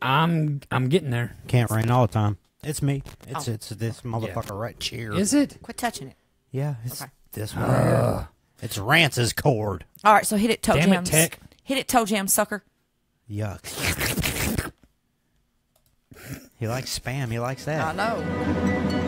I'm I'm getting there. Can't rain all the time. It's me. It's Oh. it's this oh, motherfucker right here. Is it? Quit touching it. Yeah, it's Okay. this one. right here. It's Rance's cord. All right, so hit it, toe Damn it, jams. Tech. Hit it, toe jam, sucker. Yuck. he likes spam. He likes that. I know.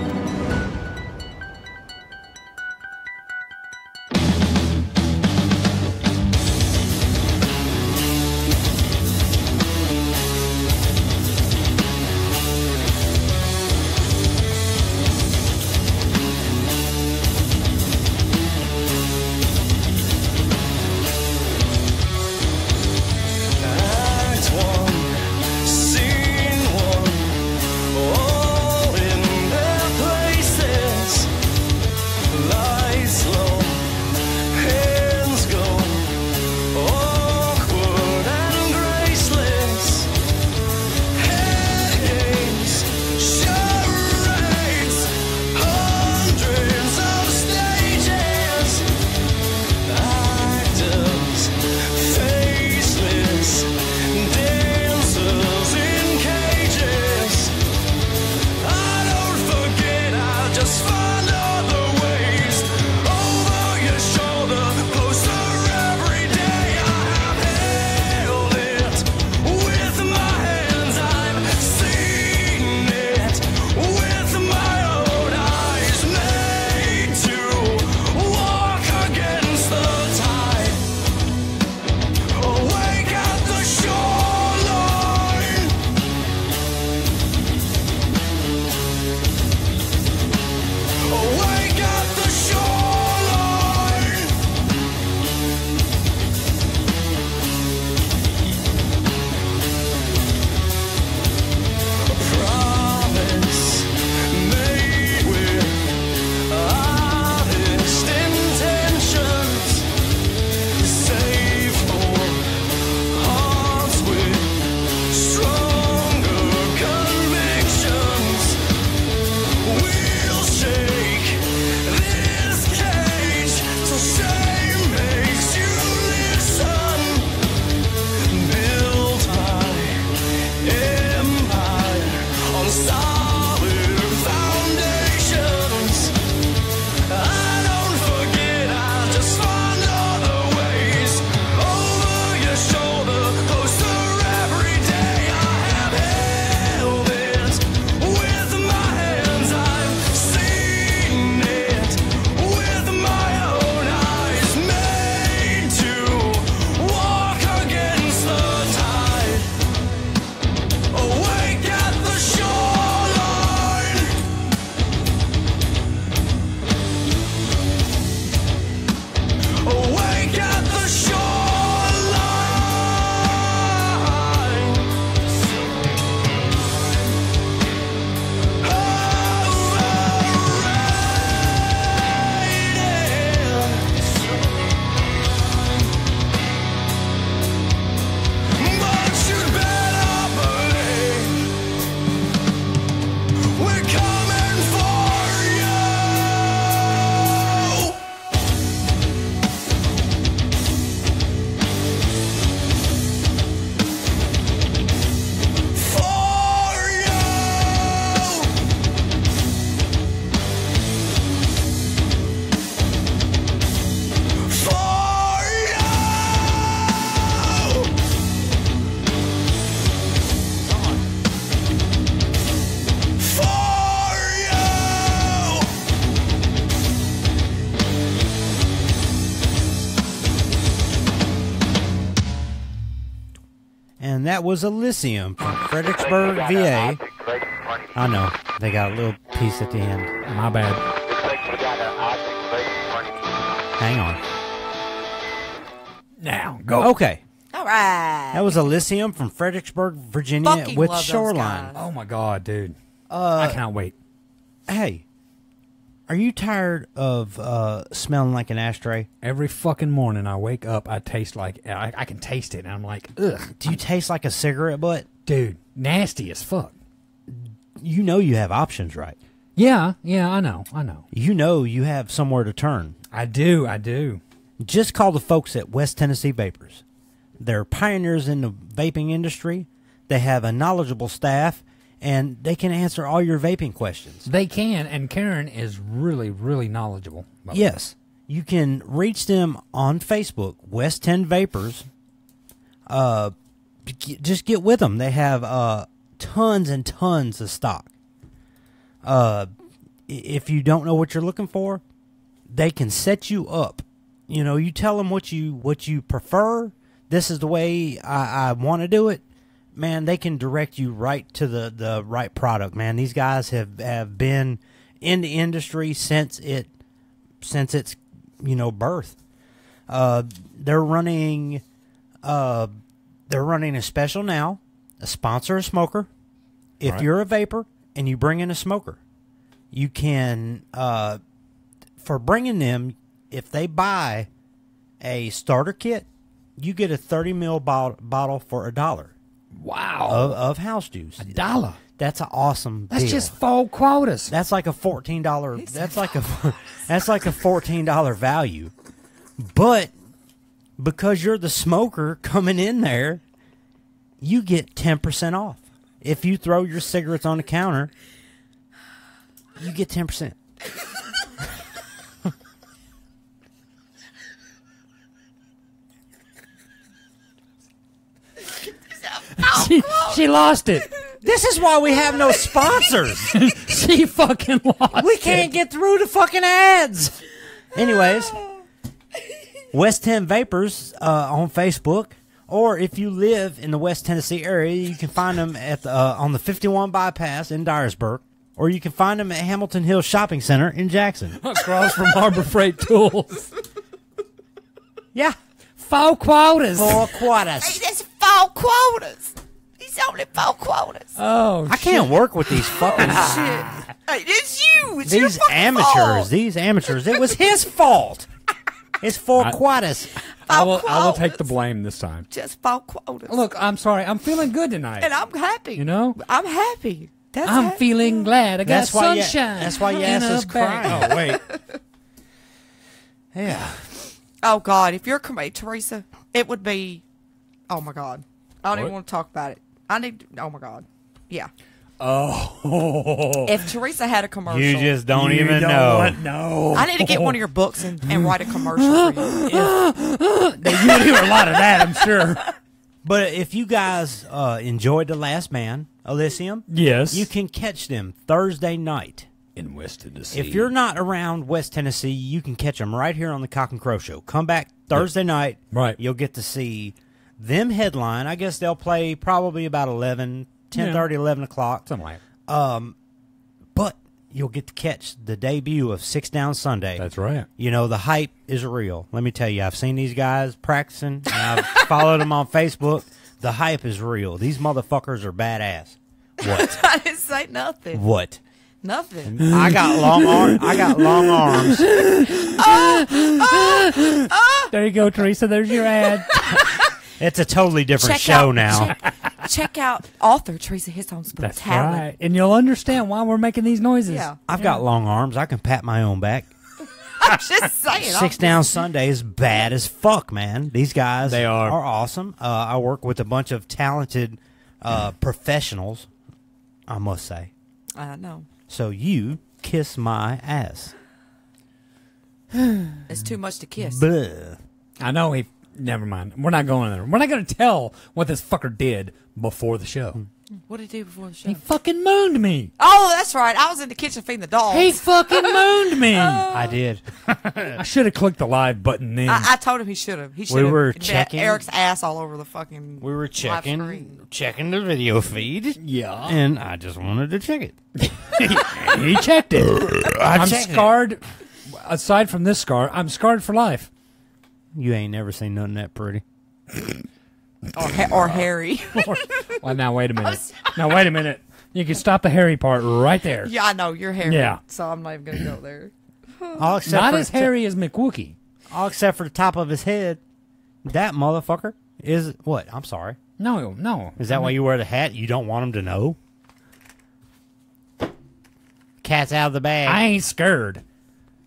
Was Elysium from Fredericksburg, VA. I know they got a little piece at the end. My bad. Hang on. Now go. Okay, All right. that was Elysium from Fredericksburg, Virginia, Fucking with Shoreline. Oh my god, dude. Uh, I cannot wait. Hey, are you tired of uh, smelling like an ashtray? Every fucking morning I wake up, I taste like I, I can taste it, and I'm like, ugh, Do you taste like a cigarette butt? dude, nasty as fuck. You know you have options, right? Yeah, yeah, I know, I know. You know you have somewhere to turn. I do, I do. Just call the folks at West Tennessee Vapors. They're pioneers in the vaping industry. They have a knowledgeable staff, and they can answer all your vaping questions. They can, and Karen is really, really knowledgeable. Yes, you can reach them on Facebook, West Ten Vapors. Uh, just get with them. They have uh tons and tons of stock. Uh, if you don't know what you're looking for, they can set you up. You know, you tell them what you what you prefer. This is the way I, I want to do it. Man, they can direct you right to the, the right product. Man, these guys have, have been in the industry since it since its you know birth. Uh, they're running uh, they're running a special now. A sponsor a smoker. If Right. you're a vapor and you bring in a smoker, you can uh, for bringing them if they buy a starter kit, you get a 30 mil bottle, bottle for a dollar Wow, of, of house juice. a dollar. That's an awesome. That's deal. just full quotas. That's like a fourteen dollar. That's like a that's like a fourteen dollar value. But because you're the smoker coming in there, you get ten percent off. If you throw your cigarettes on the counter, you get ten percent. she, she lost it. This is why we have no sponsors. she fucking lost. we can't get through the fucking ads. Anyways, West 10 Vapors uh, on Facebook, or if you live in the West Tennessee area, you can find them at the, uh, on the 51 bypass in Dyersburg, or you can find them at Hamilton Hill Shopping Center in Jackson. across from Harbor Freight Tools. Yeah, four quotas. four quarters. That's four quotas. He's only four quotas. Oh, I can't work with these fucking Shit. Hey, it's you. It's your these fucking amateurs. fault. These amateurs. It was his fault. It's four I- quarters. I will. I will take the blame this time. Just four quotas. Look, I'm sorry. I'm feeling good tonight. and I'm happy. You know? I'm happy. That's I'm happy. feeling glad. I got That's why you- sunshine. that's why your in ass is bag. crying. Oh, oh wait. Yeah. Oh God, if you're cremated, Teresa, it would be. Oh my God, I don't even want to talk about it. I need. Oh my God, yeah. Oh. If Teresa had a commercial, You just don't You even don't know. want- No. I need to get one of your books and, and write a commercial for you. you hear a lot of that, I'm sure. But if you guys uh, enjoyed The Last Man, Elysium, Yes. you can catch them Thursday night. in West Tennessee. If you're not around West Tennessee, you can catch them right here on the Cock and Crow Show. Come back Thursday night. Right. You'll get to see them headline. I guess they'll play probably about 11, 10 30 11 o'clock. something like that. Um, But you'll get to catch the debut of Six Down Sunday. that's right. You know, the hype is real. Let me tell you, I've seen these guys practicing, and I've followed them on Facebook. The hype is real. These motherfuckers are badass. What? I didn't say nothing. what? Nothing. I got long arms. I got long arms. There you go, Teresa. There's your ad. It's a totally different Check show out, now. Check, check out author Teresa Histon's book That's Talent. right. And you'll understand why we're making these noises. Yeah, I've got long arms. I can pat my own back. I'm just saying. Six Down Sunday is bad as fuck, man. These guys They are. are awesome. Uh, I work with a bunch of talented uh, professionals. I must say. I know So you kiss my ass. it's too much to kiss. Bleh. I know he. Never mind. We're not going there. We're not going to tell what this fucker did before the show. What did he do before the show? He fucking mooned me. Oh, that's right. I was in the kitchen feeding the dogs. He fucking mooned me. Oh. I did. I should have clicked the live button then. I, I told him he should have. He should have. were checking- Eric's ass all over the fucking. We were checking screen. checking the video feed. yeah. And I just wanted to check it. he checked it. I I'm checked it. scarred. Aside from this scar, I'm scarred for life. You ain't never seen nothing that pretty. Or, ha- or Harry. Well, now wait a minute. Now wait a minute. You can stop the hairy part right there. yeah, I know you're Harry. Yeah. So I'm not even gonna go there. All except Not as the hairy as McWookie. all except for the top of his head. That motherfucker is what? I'm sorry. No, no. Is that why you wear the hat? You don't want him to know? Cat's out of the bag. I ain't scared.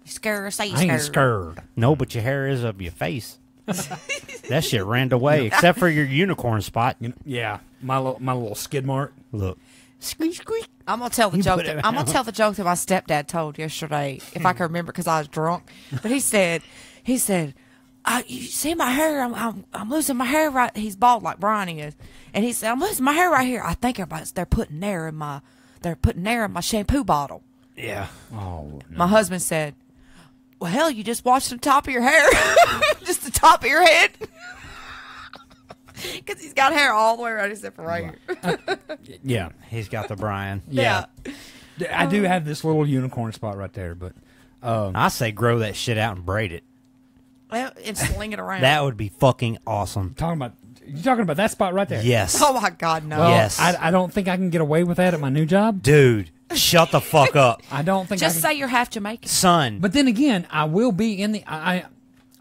You scared? Say you I ain't scared. scared. no, but your hair is up your face. that shit ran away, except for your unicorn spot. You know, yeah, my little my little skid mark. Look, squeak squeak. I'm gonna tell the You joke. That, I'm gonna tell the joke that my stepdad told yesterday, if I can remember, because I was drunk. But he said, he said, I, "You see my hair? I'm, I'm I'm losing my hair right." He's bald like Brian is, and he said, "I'm losing my hair right here. I think everybody's they're putting air in my they're putting air in my shampoo bottle." Yeah. Oh, My husband said, "Well, hell, you just washed the top of your hair, just the top of your head." Because he's got hair all the way around except for right here. yeah, He's got the Brian. yeah. I do have this little unicorn spot right there, but um, I say grow that shit out and braid it. Well, and sling it around. That would be fucking awesome. talking about you talking about that spot right there. Yes. Oh my God, no! Well, Yes. I, I don't think I can get away with that at my new job. Dude, shut the fuck up. I don't think. Just I say you're half Jamaican. Son, But then again, I will be in the. I. I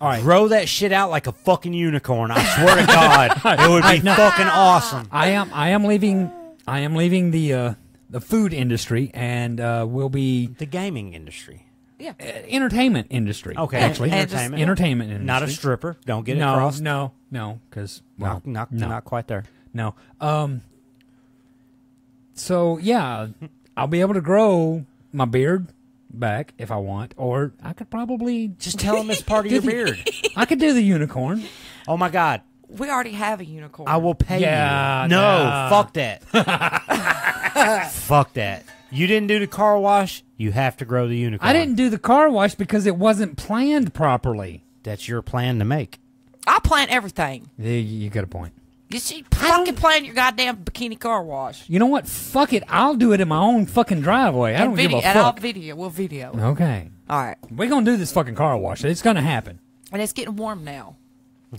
all right. grow that shit out like a fucking unicorn. I swear to God, it would be No. fucking awesome. I am. I am leaving. I am leaving the uh, the food industry and uh, will be The gaming industry. Yeah. uh, entertainment industry. Okay, actually, And just- entertainment. entertainment industry. Not a stripper. Don't get it no, crossed. no, no, because well, not, not, no, not quite there. no. Um. So yeah, I'll be able to grow my beard back if I want, or I could probably Just tell him it's part of your beard. I could do the unicorn. Oh my God. We already have a unicorn. I will pay Yeah, you. No, nah. fuck that. fuck that. You didn't do the car wash. You have to grow the unicorn. I didn't do the car wash because it wasn't planned properly. That's your plan to make. I plan everything. Yeah, You got a point. You see, fucking plan your goddamn bikini car wash. You know what? Fuck it. I'll do it in my own fucking driveway. I and don't video, give a and I'll fuck. video. We'll video. Okay. All right. We're going to do this fucking car wash. It's going to happen. And it's getting warm now.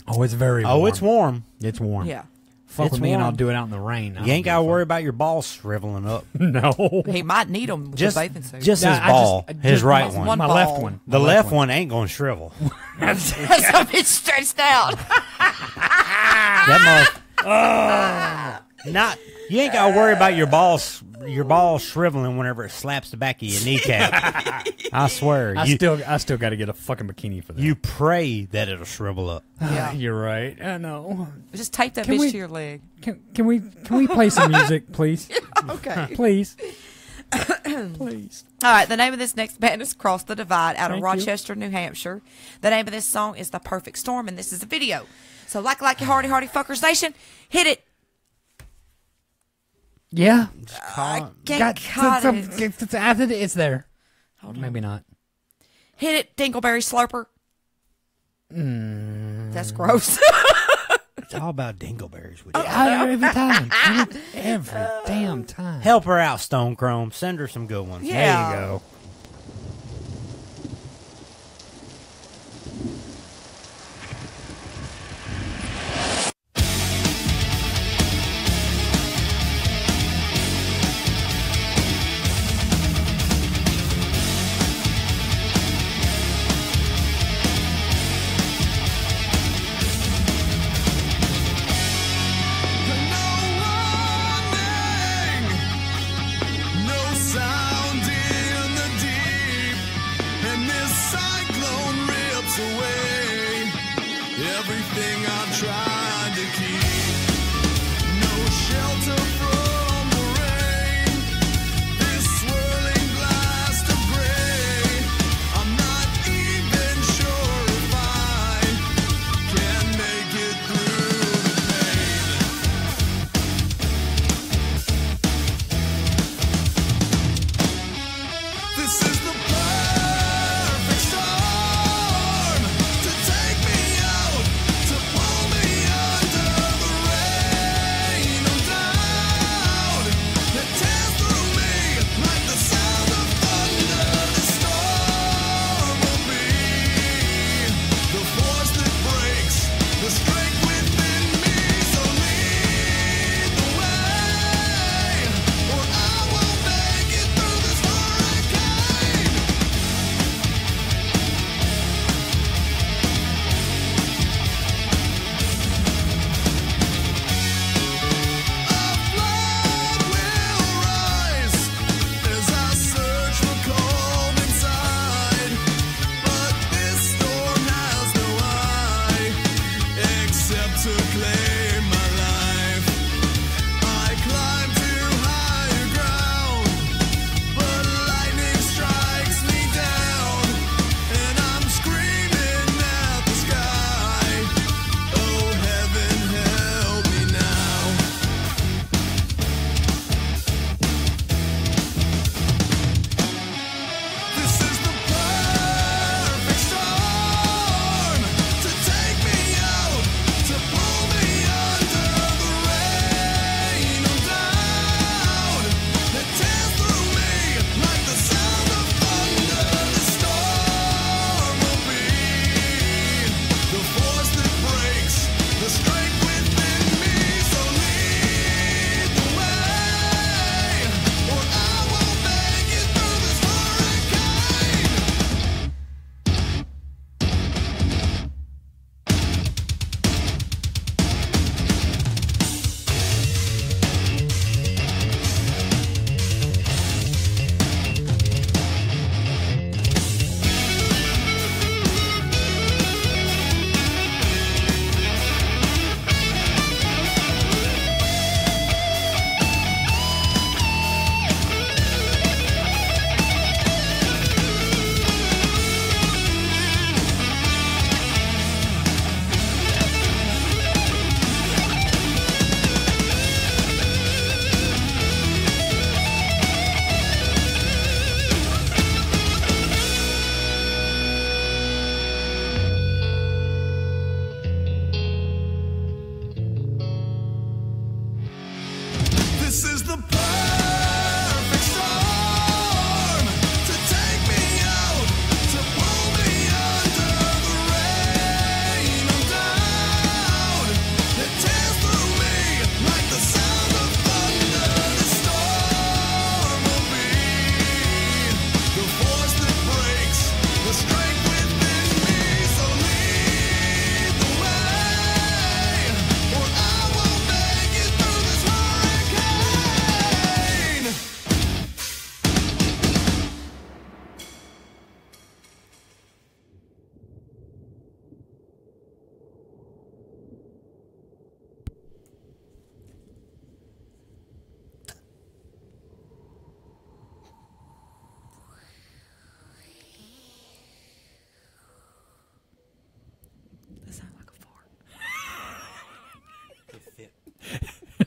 Oh, it's very warm. Oh, it's warm. It's warm. Yeah. Fuck It's with me and warm. I'll do it out in the rain. I You ain't got to a worry about your balls shriveling up. fuck. No. He might need them with Just, a bathing suit. just Nah, his I ball, just- his just right one- one. one my ball. left one. The My left one ain't going to shrivel. Some bitch stretched out. that mother. Not. You ain't got to worry about your balls, your balls shriveling whenever it slaps the back of your kneecap. I swear. I you, still, I still got to get a fucking bikini for that. you pray that it'll shrivel up. Yeah. Ah, you're right. I know. Just tape that Can bitch we- to your leg. Can, can we, can we play some music, please? Okay. Please. please. All right, the name of this next band is Cross the Divide out of Thank you. Rochester, New Hampshire. The name of this song is The Perfect Storm, and this is a video. So, like, like your Hardy Hardy Fuckers Nation, hit it. Yeah. I can't Got some- it. it's- I think it's there. Maybe not. Hit it, Dingleberry Slurper. Mm. That's gross. It's all about dingleberries with you. I- every time. Every, every damn time. Help her out, Stone Chrome. Send her some good ones. Yeah. There you go.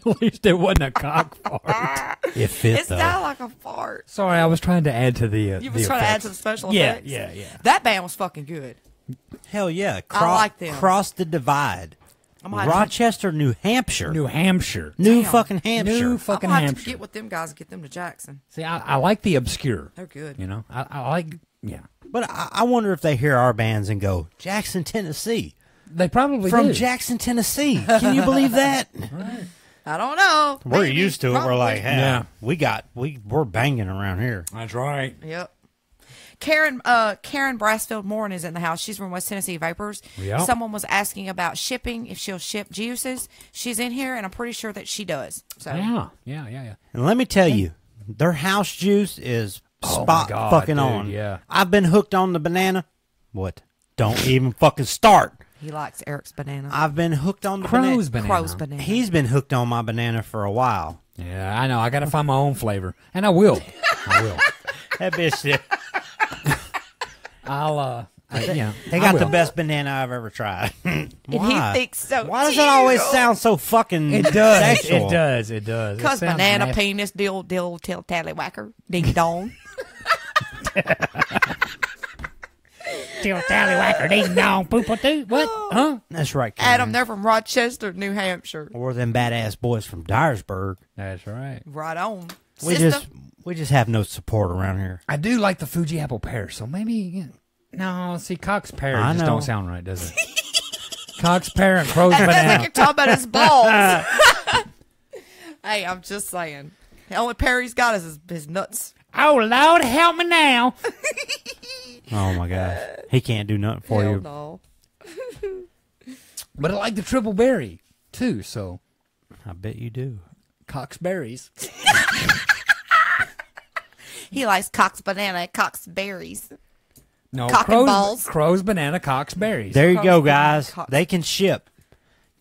At least it wasn't a cock fart. It fit It though. sounded like a fart. Sorry, I was trying to add to the. Uh, You the was trying to add to the special Yeah, effects. yeah, yeah. yeah. That band was fucking good. Hell yeah! I like them. Cross the divide. I'm gonna Rochester, New Hampshire. New Hampshire. New fucking Hampshire. New I'm fucking gonna Hampshire. get with them guys and get them to Jackson. See, I, I like the obscure. They're good. You know, I, I like. Yeah, but I, I wonder if they hear our bands and go, Jackson, Tennessee. they probably From do. Jackson, Tennessee. Can you believe that? I don't know. We're Maybe, used to it. We're like, hey, Yeah. we got we we're banging around here. That's right. Yep. Karen uh Karen Brassfield Morin is in the house. She's from West Tennessee Vapors. Yep. Someone was asking about shipping, if she'll ship juices. She's in here and I'm pretty sure that she does. So Yeah, yeah, yeah, yeah. And let me tell you, their house juice is Oh spot God, fucking dude, on. yeah. I've been hooked on the banana. What? Don't even fucking start. He likes Eric's banana. I've been hooked on the Crow's banana. banana. Crow's banana. He's been hooked on my banana for a while. Yeah, I know. I got to find my own flavor, and I will. I will. That bitch, I'll. uh I, yeah, they got the best banana I've ever tried. and Why? he thinks so. Why does it always sound so fucking It does. sexual? It does. It does. Cause sounds banana nasty. penis dill dill till tallywhacker ding dong. Till tallywhacker, ding dong, poop a doo. What? Oh. Huh? That's right, Karen. Adam, they're from Rochester, New Hampshire. or them badass boys from Dyersburg. That's right. Right on. We Sister, just we just have no support around here. I do like the Fuji apple pear, so maybe. yeah. No, see, Cox pear I just know. don't sound right, does it? Cox pear and Crow's That's like banana. you're talking about his balls. hey, I'm just saying. The only pair he's got is his, his nuts. Oh Lord, help me now! Oh my gosh, he can't do nothing for Hell you. no. But I like the triple berry too, so I bet you do. Cox berries. He likes Cox banana, Cox berries. No, Cock and Crow's, balls. Crow's banana Cox berries. There you go, Cross- guys. Cox- They can ship.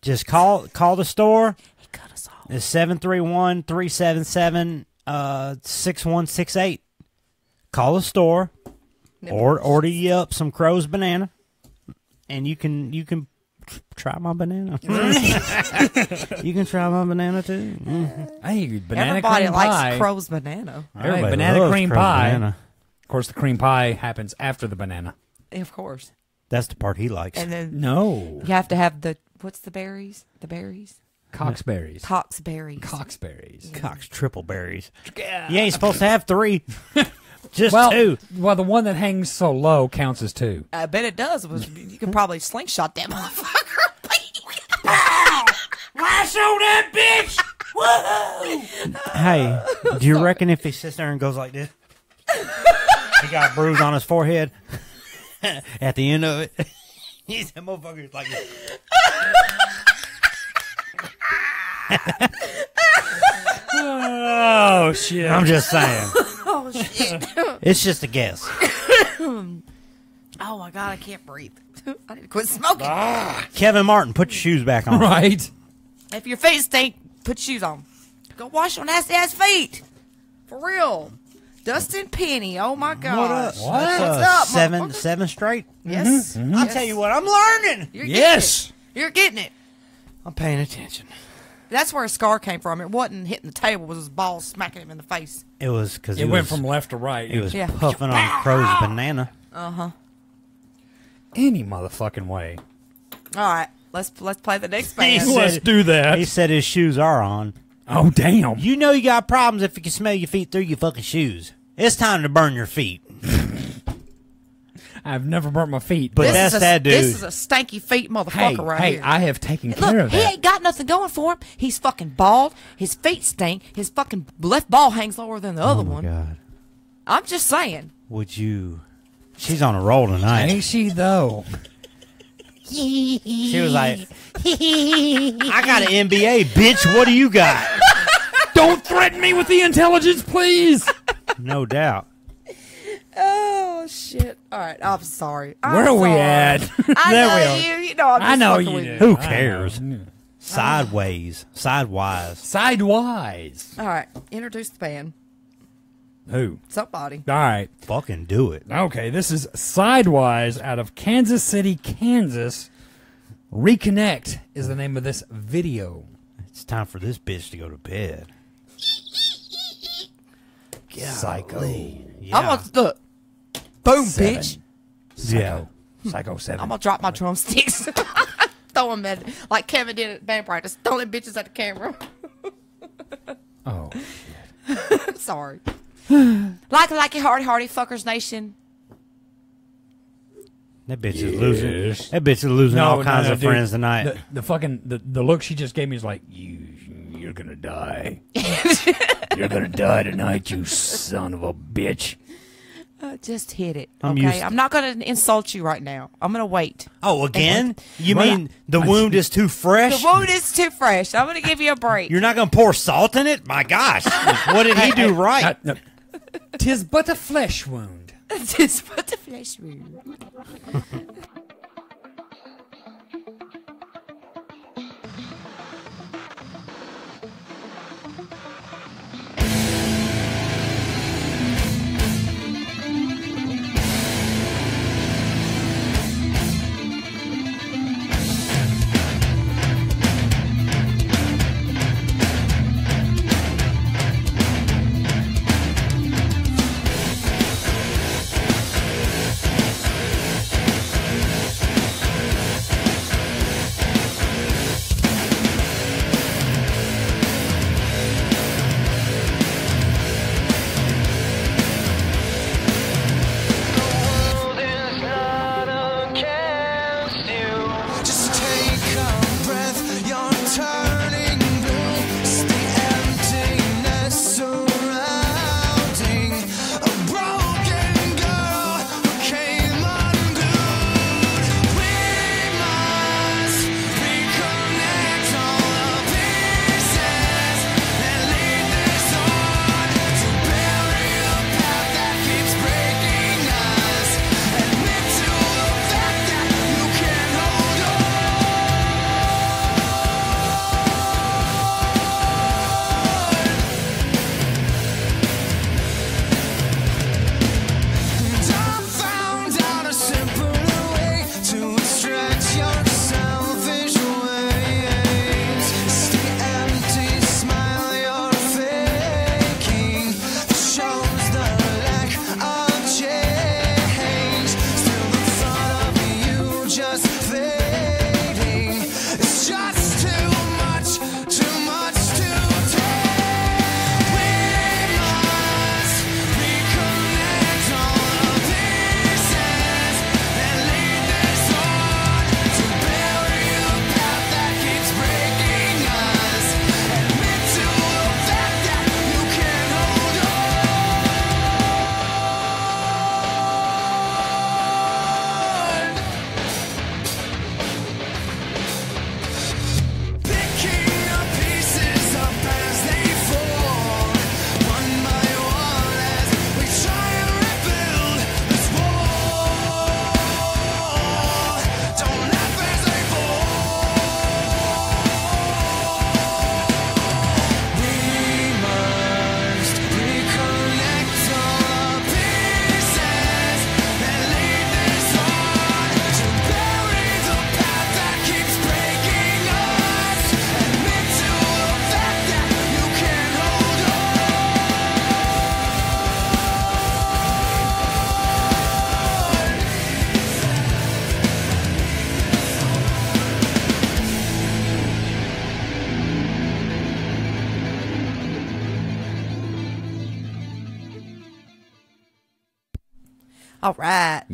Just call call the store. He cut us off. It's 731 377 uh, 6168. Call the store or order you up some Crow's banana and you can you can try my banana. you can try my banana too. Mm. Hey, banana Everybody cream likes pie. Crow's banana. All right, Everybody banana loves cream pie. banana. Of course, the cream pie happens after the banana. Of course. That's the part he likes. And then No, you have to have the what's the berries? The berries? coxberries. Cox berries. Coxberries. Cox triple berries. Yeah. You ain't supposed to have three. Just Well, two. well, the one that hangs so low counts as two. I bet it does. You could probably slingshot that motherfucker. Hey, do you reckon if he sits there and goes like this, he got a bruise on his forehead at the end of it? He's that motherfucker's like this. Oh shit! I'm just saying. Oh shit! It's just a guess. Oh my god, I can't breathe. I need to quit smoking. Ah. Kevin Martin, put your shoes back on. right. If your feet stink, put shoes on. Go wash your nasty ass feet. For real. Dustin Penny. Oh my god. What up? What? What's up, seven, motherfucker? seven straight. Yes. Mm-hmm, mm-hmm. I'll tell you what, I'm learning. You're Yes. Getting it. You're getting it. I'm paying attention. That's where his scar came from. It wasn't hitting the table. It was his balls smacking him in the face. It was because It went from left to right. It was Yeah. puffing on Crow's banana. Uh huh. Any motherfucking way. All right. Let's let's play the next He band. said- Let's do that. He said his shoes are on. Oh damn! You know you got problems if you can smell your feet through your fucking shoes. It's time to burn your feet. I've never burnt my feet, But This that's a, that dude. This is a stanky feet motherfucker hey, right hey, here. I have taken care Look, of he that. ain't got nothing going for him. He's fucking bald. His feet stink. His fucking left ball hangs lower than the oh other one. oh my one. God. I'm just saying. Would you? She's on a roll tonight. Ain't she though? She was like, "I got an MBA, bitch. What do you got?" Don't threaten me with the intelligence, please. No doubt. Oh shit! All right, I'm sorry. I'm Where are we sorry. at? I There know we are. you. You know I'm just I know fucking you with do. Who I cares? know. Sideways, sidewise. Sidewise. All right, introduce the band. Who? Somebody. All right. Fucking do it. Okay, this is Sidewise out of Kansas City, Kansas. Reconnect is the name of this video. It's time for this bitch to go to bed. Psycho. Yeah. I'm gonna look. Boom, Seven. bitch. yeah. Psycho 7. I'm gonna drop my drumsticks. Throw them at like Kevin did at band practice. Throw them bitches at the camera. oh. sorry. like like it, hardy hardy fuckers nation. That bitch is losing. That bitch is losing all no, kinds no, of dude. friends tonight. The, the fucking the, the look she just gave me is like you you're gonna die. you're gonna die tonight, you son of a bitch. Uh, just hit it. I'm okay, I'm not gonna insult you right now. I'm gonna wait. oh, again? You Right. mean the wound is too fresh? The wound is too fresh. I'm gonna give you a break. You're not gonna pour salt in it? My gosh! what did he do right? Uh, no. Tis but a flesh wound. Tis but a flesh wound.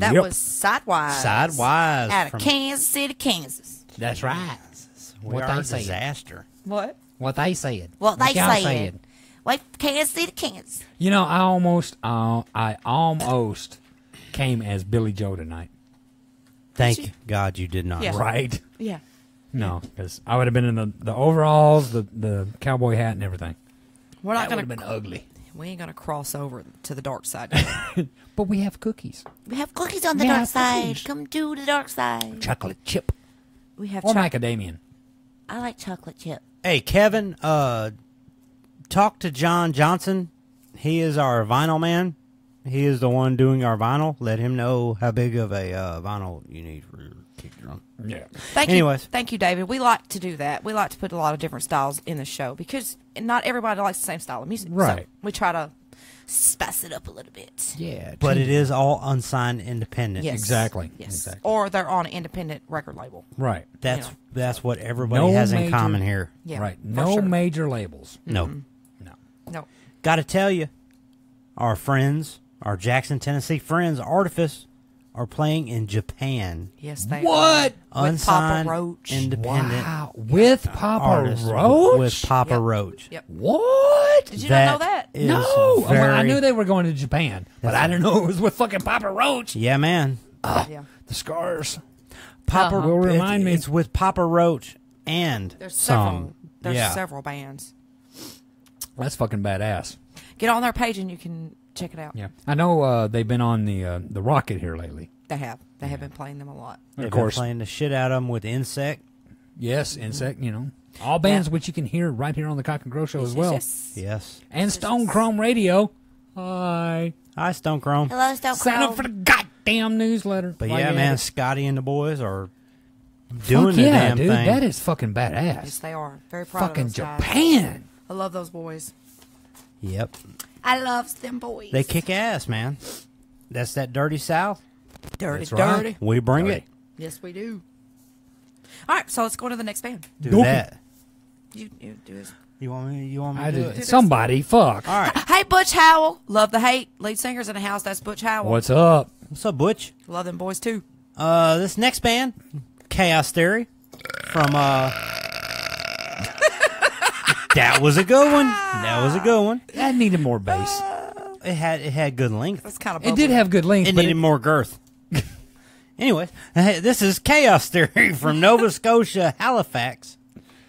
that Yep. was Sidewise. Sidewise out of from- Kansas City, Kansas. That's right. We What are they a say. Uh, disaster. What? What they said. What they What y'all said. Wait, Kansas City, Kansas. You know, I almost, uh, I almost came as Billy Joe tonight. Thank God you did not. Yeah. Right? Yeah. No, because I would have been in the, the overalls, the the cowboy hat, and everything. We're not That gonna. would have been ugly. We ain't gonna cross over to the dark side. But we have cookies, we have cookies on the Yeah, dark side. cookies. Come to the dark side. chocolate chip, We have. or choc- macadamian. I like chocolate chip. Hey, Kevin, uh, talk to John Johnson. He is our vinyl man. He is the one doing our vinyl. Let him know how big of a uh, vinyl you need for your kick drum. Yeah. Thank Anyways. you, thank you, David. We like to do that. We like to put a lot of different styles in the show because not everybody likes the same style of music. So Right. we try to spice it up a little bit. Yeah. But it is all unsigned independent. Yes. Exactly. Yes. Exactly. Or they're on an independent record label. Right. That's You know. that's what everybody No has in common here. Yeah. right. No sure. major labels. No. Mm-hmm. No. No. Got to tell you, our friends, our Jackson, Tennessee friends, Artifice, are playing in Japan. Yes, they What? are. With Unsigned, Papa Roach. independent Wow. With Papa artists Roach. with Papa Yep. Roach. Yep. what? Did you not know that? no. Well, I knew they were going to Japan, but I didn't know it was with fucking Papa Roach. Yeah, man. yeah. The scars. Papa Uh-huh. Will it's- remind me. It's with Papa Roach and There's several. some. There's yeah. several bands. That's fucking badass. Get on their page and you can check it out. Yeah. I know uh, they've been on the uh, the Rocket here lately. They have. They have been playing them a lot. They've of been course. playing the shit out of them with Insect. Yes, Insect, you know. All bands which you can hear right here on the Cock and Crow Show as well. Yes. Yes. And Stone Chrome Radio. Hi. Hi, Stone Chrome. Hello, Stone Chrome. Sign up for the goddamn newsletter. But While yeah, man, at it. Scotty and the boys are Fuck doing the yeah, damn dude. thing. That is fucking badass. Yes, they are. Very proud Fucking of those guys. Japan. I love those boys. Yep. I love them boys. They kick ass, man. That's that dirty South. dirty, That's right. dirty. We bring Dirty. it. Yes, we do. All right, so let's go to the next band. Do Nope. that. You, you do this. You want me? You want me I to do did. it? Somebody, fuck. All right. Hey, Butch Howell. Love the hate. Lead singers in the house. That's Butch Howell. What's up? What's up, Butch? Love them boys too. Uh, this next band, Chaos Theory, from uh. That was a good one. That was a good one. That needed more bass. It had it had good length. That's kind of. It did have good length, It but needed it, more girth. anyway, this is Chaos Theory from Nova Scotia, Halifax,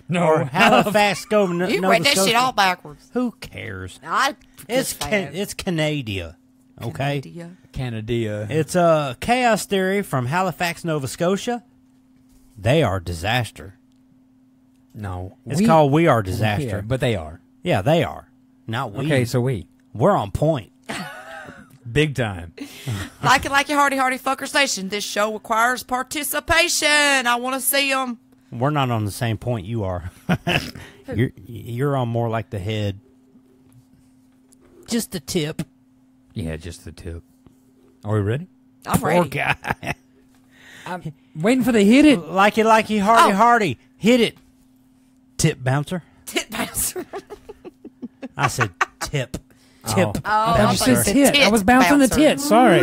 no. or Halifax, Go- No- You Nova read that Scotia. shit all backwards. Who cares? I. It's can, it's Canada. Okay, Idea. Canada. it's uh Chaos Theory from Halifax, Nova Scotia. They are disaster. No. It's we- called We Are Yeah, Disaster. but they are. Yeah, they are. Not we. Okay, so we. we're on point. Big time. Like it, like your hardy, hardy fucker station. This show requires participation. I want to see them. We're not on the same point you are. you're you're on more like the head. Just the tip. Yeah, just the tip. Are we ready? I'm Poor ready. guy. I'm waiting for the hit it. like it, like you, hardy, Oh. hardy. Hit it. Tip bouncer. Tit bouncer. I said tip. Oh. Tip. Oh. Oh, I thought you thought you said said tit. I was bouncing the bouncer. tit. Sorry.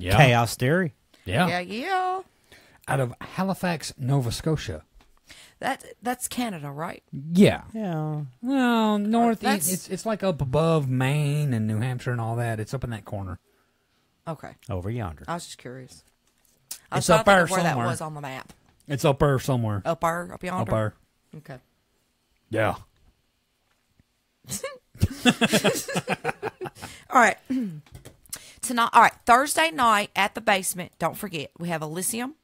Yeah. Yeah. Chaos Theory. Yeah. Yeah, yeah. Out of Halifax, Nova Scotia. That that's Canada, right? Yeah. Yeah. Well, north. That's- It's it's like up above Maine and New Hampshire and all that. It's up in that corner. Okay. Over yonder. I was just curious. I was It's up there of where that somewhere. was on the map. It's up there somewhere. Up there, up yonder. Up there. Okay. Yeah. All right. Tonight, all right. Thursday night at the basement. Don't forget, we have Elysium,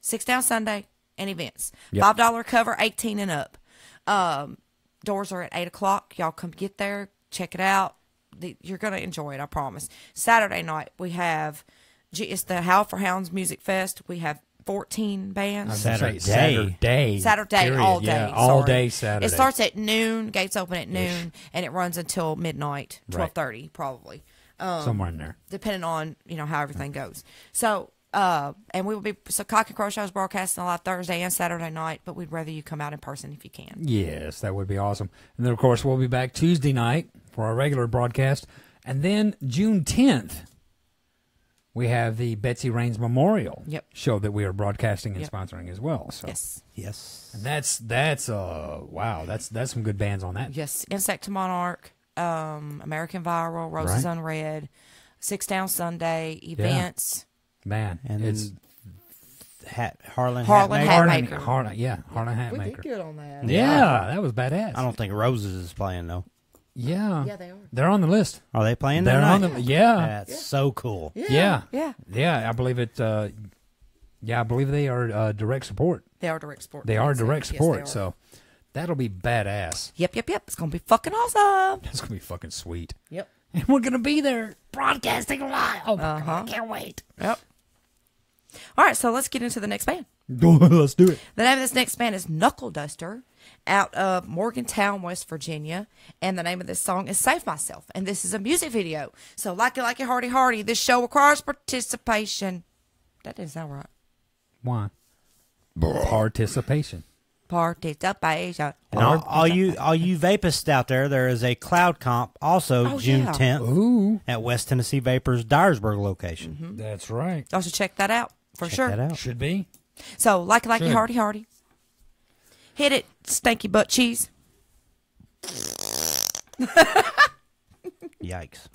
Six Down Sunday, and events. Yep. Five dollar cover, eighteen and up. Um, doors are at eight o'clock. Y'all come get there, check it out. You're gonna enjoy it, I promise. Saturday night we have, it's the Howl for Hounds Music Fest. We have fourteen bands. Saturday. Saturday. Saturday period. all day. Yeah, all day Saturday. It starts at noon. Gates open at noon, and it runs until midnight, twelve thirty probably, somewhere in there. depending on you know how everything goes. So, uh, and we will be so Cock and Crow Show is broadcasting live Thursday and Saturday night, but we'd rather you come out in person if you can. Yes, that would be awesome. And then, of course, we'll be back Tuesday night for our regular broadcast. And then June 10th, we have the Betsy Rains Memorial Yep. show that we are broadcasting and Yep. sponsoring as well. So Yes, Yes. and that's that's uh wow, that's that's some good bands on that. yes. Insect Monarch, um, American Viral, Roses Right. Unread, Six Down Sunday, events. Man, And it's Hat Harlan. Harlan Hatmaker. Hat- Harlan, Hatmaker. Harlan, yeah, Harlan Hatmaker. good on that. Yeah, that was badass. I don't think Roses is playing though. yeah, Yeah, they are. They're on the list. Are they playing They're tonight? on the yeah. That's so cool. Yeah. Yeah, Yeah, I believe it. Uh, yeah, I believe they are uh, direct support. they are direct support. They are Yes, direct yes, they support, are. so that'll be badass. Yep, yep, yep. It's gonna be fucking awesome. That's gonna be fucking sweet. Yep. And we're gonna be there broadcasting live. Oh my Uh-huh. god, I can't wait. Yep. All right, so let's get into the next band. Let's do it. The name of this next band is Knuckle Duster out of Morgantown, West Virginia. And the name of this song is Save Myself. And this is a music video. So, like it, like it, hardy, hearty. This show requires participation. That didn't sound right. Why? Participation. Participation. And all, all you all you vapists out there, there is a cloud comp also Oh, June yeah. 10th Ooh, at West Tennessee Vapors Dyersburg location. Mm-hmm. that's right. Y'all should check that out for Check sure. that out. Should be. So, like it, like it, Should. hardy, hardy. Hit it, stanky butt cheese. Yikes.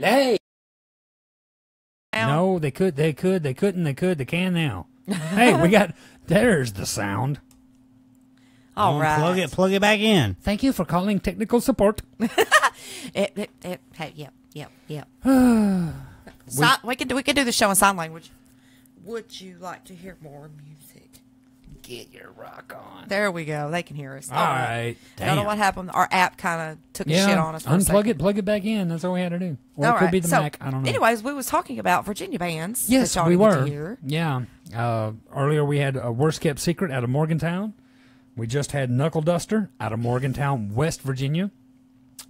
Hey. No, they could. They could. They couldn't. They could. They can now. hey, we got. There's the sound. All Go right. Plug it. Plug it back in. Thank you for calling technical support. It, it, it, hey, yep, yep, yep. Sign, we can do we can do the show in sign language. Would you like to hear more music? Get your rock on. There we go. They can hear us. All right. I don't know what happened. Our app kind of took a Yeah. shit on us. For Unplug second. it. Plug it back in. That's all we had to do. Or All it could right, be the so, Mac. I don't know. Anyways, we was talking about Virginia bands. Yes, that we were. Yeah. Uh, earlier we had a worst kept secret out of Morgantown. We just had Knuckle Duster out of Morgantown, West Virginia.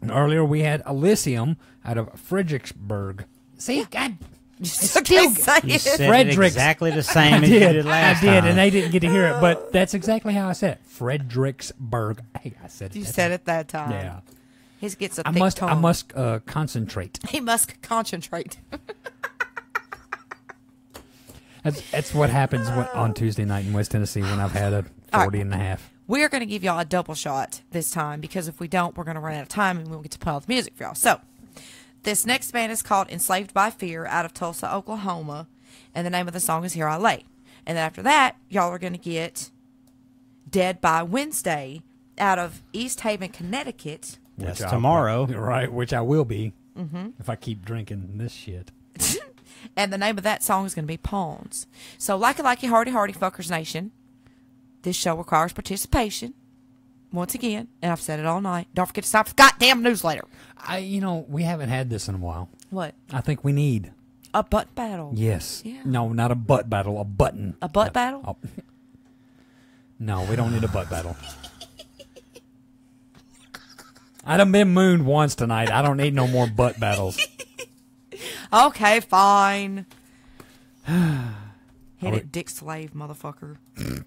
And earlier we had Elysium out of Fredericksburg. See, God, Still still- say You it. said it Fredericks. exactly the same I as you did. did last I did, time. and they didn't get to hear it, but that's exactly how I said it. Fredericksburg. Hey, I said it. You said time. it that time. Yeah. His gets a I thick must. I must uh, concentrate. He must concentrate. That's, that's what happens when, on Tuesday night in West Tennessee when I've had a All 40 and a half. we are going to give y'all a double shot this time because if we don't, we're going to run out of time and we won't get to play all the music for y'all. So, this next band is called Enslaved by Fear out of Tulsa, Oklahoma, and the name of the song is Here I Lay. And then after that, y'all are going to get Dead by Wednesday out of East Haven, Connecticut. That's Which I'll- tomorrow. Right, which I will be Mm-hmm. if I keep drinking this shit. And the name of that song is going to be Pawns. So, like a likey, hardy, hardy, fuckers nation, this show requires participation. Once again, and I've said it all night. Don't forget to for the goddamn newsletter. I, you know, we haven't had this in a while. What? I think we need. A butt battle. Yes. Yeah. No, not a butt battle, a button. A butt No. battle? Oh. No, we don't need a butt battle. I done been mooned once tonight. I don't need no more butt battles. Okay, fine. Hit we- it, dick slave, motherfucker.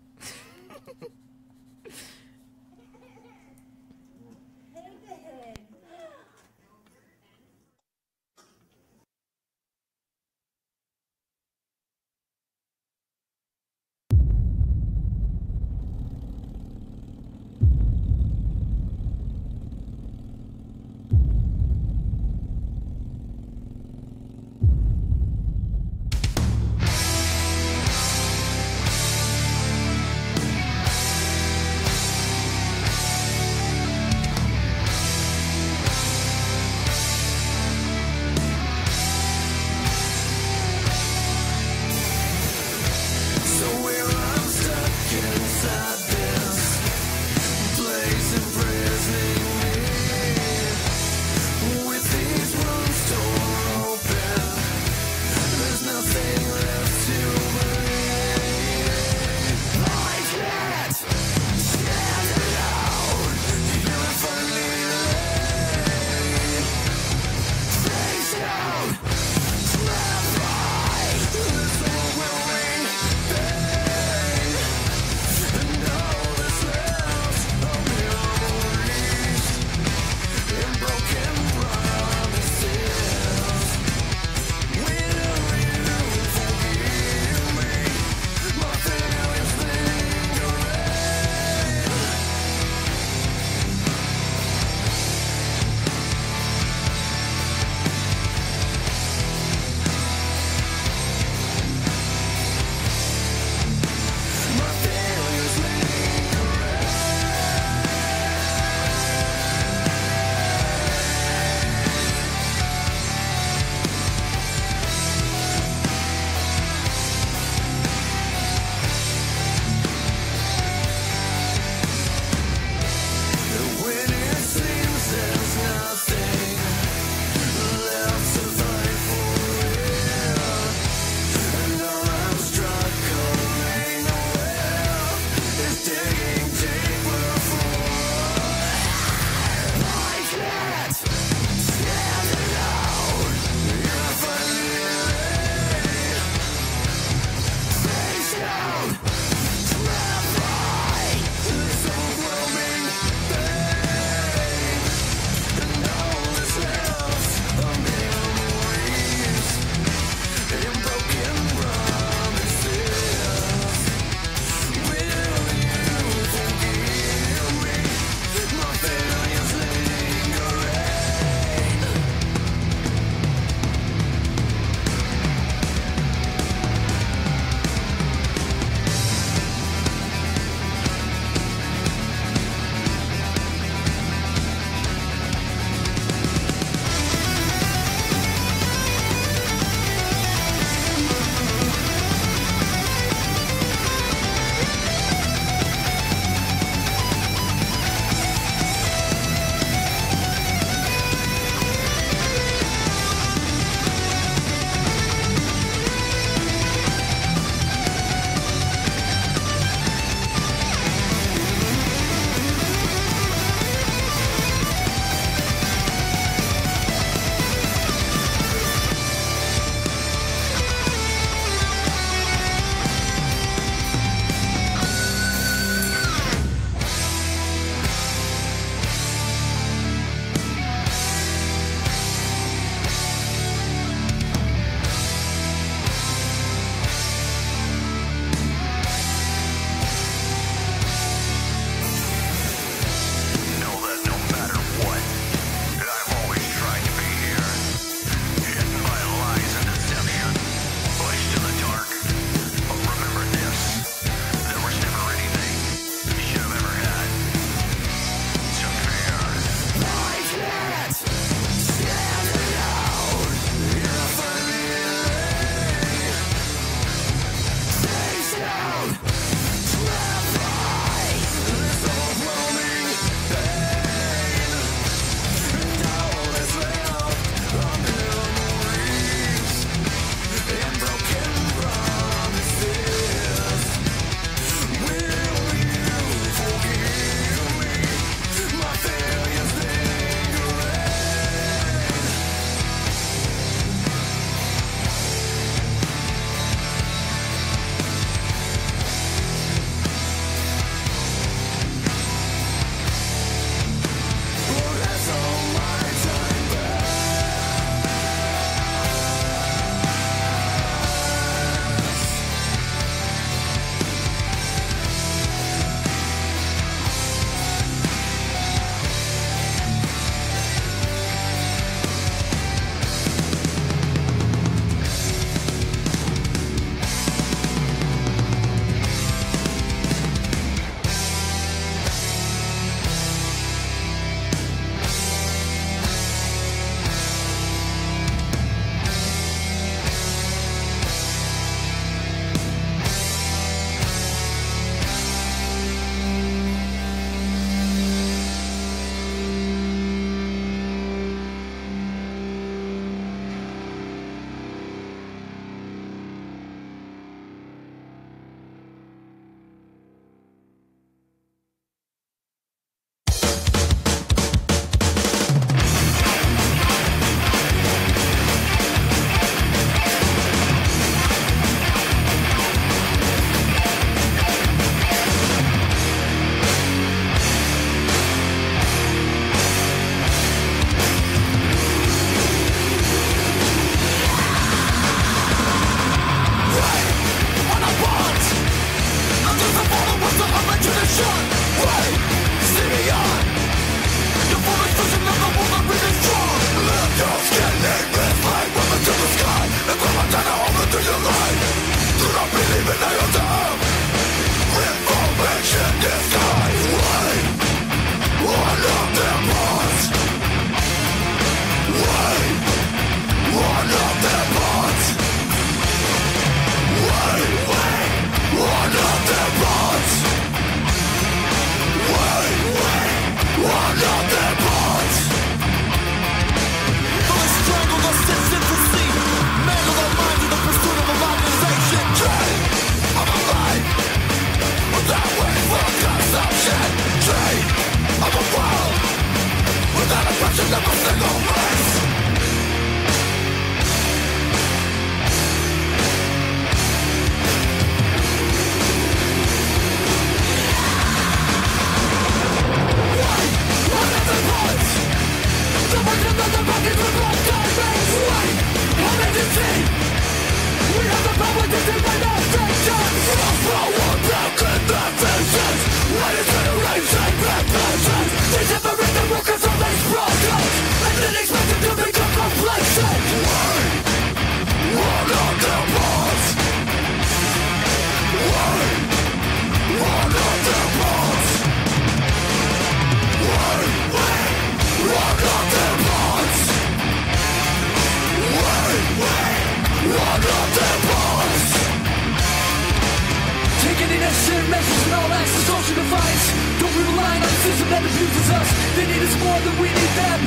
In action, measures and all acts of social defiance. Don't rely on a system that abuses us? They need us more than we need them.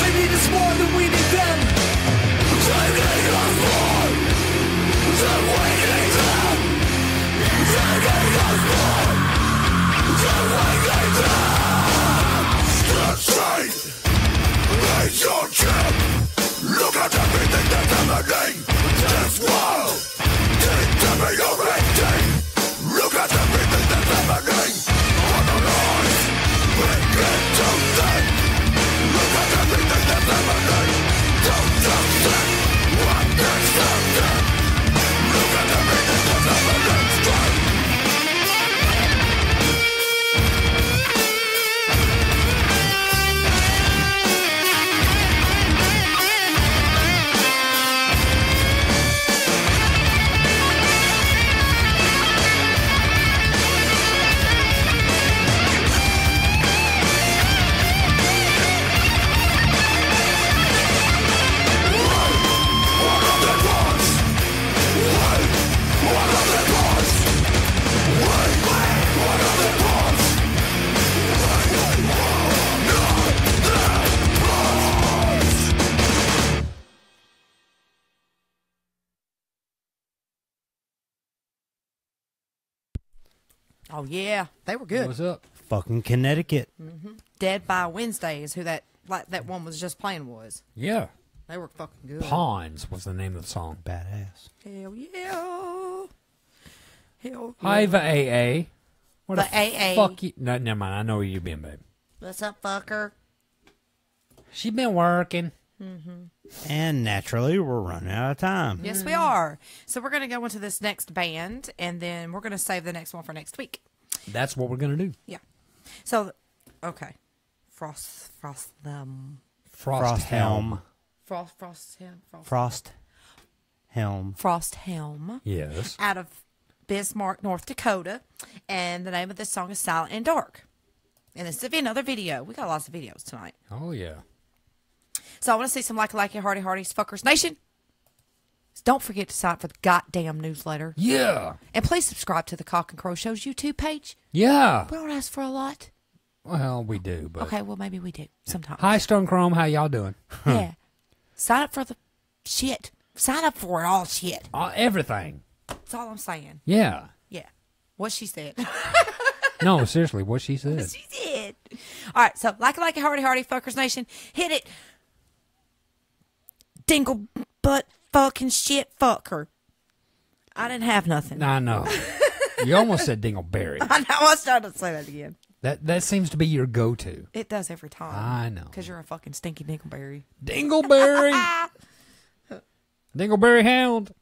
They need us more than we need them. Taking us more than we need them. Taking us more than we need them. Step straight, raise your chin. Look at everything that's happening. This world didn't give me a rating. Look Oh yeah, they were good. What's up? Fucking Connecticut. Dead by Wednesday is who that like that one was just playing was. Yeah. They were fucking good. Pawns was the name of the song. Badass. Hell yeah. Hell yeah. Hi, the AA. What The AA. Fuck you. No, never mind. I know where you've been, babe. What's up, fucker? She's been working. Mm-hmm. And naturally, we're running out of time. Yes, we are. So we're gonna go into this next band, and then we're gonna save the next one for next week. That's what we're gonna do. Yeah. So, okay. Frost, frost, them. Frost, Helm. frost, frost, yeah, frost, Frost Helm. frost helm. Yes. out of Bismarck, North Dakota, and the name of this song is Silent and Dark. And this is another video. We got lots of videos tonight. Oh yeah. So I want to see some like a like it, Hardy Hardy's Fuckers Nation. Don't forget to sign up for the goddamn newsletter. Yeah. And please subscribe to the Cock and Crow Show's YouTube page. Yeah. We don't ask for a lot. Well, we do, but Okay, well maybe we do sometimes. Hi, Stone Chrome. How y'all doing? Yeah. Sign up for the shit. Sign up for it all shit. Everything. That's all I'm saying. Yeah. Yeah. What she said. No, seriously, what she said. she did. All right, so like it, like it, hardy, hardy, fuckers nation, hit it. Dingle butt fucking shit fucker. I didn't have nothing. I know. you almost said Dingleberry. I know. I trying to say that again. That that seems to be your go-to. It does every time. I know. Because you're a fucking stinky dingleberry. Dingleberry. Dingleberry Hound.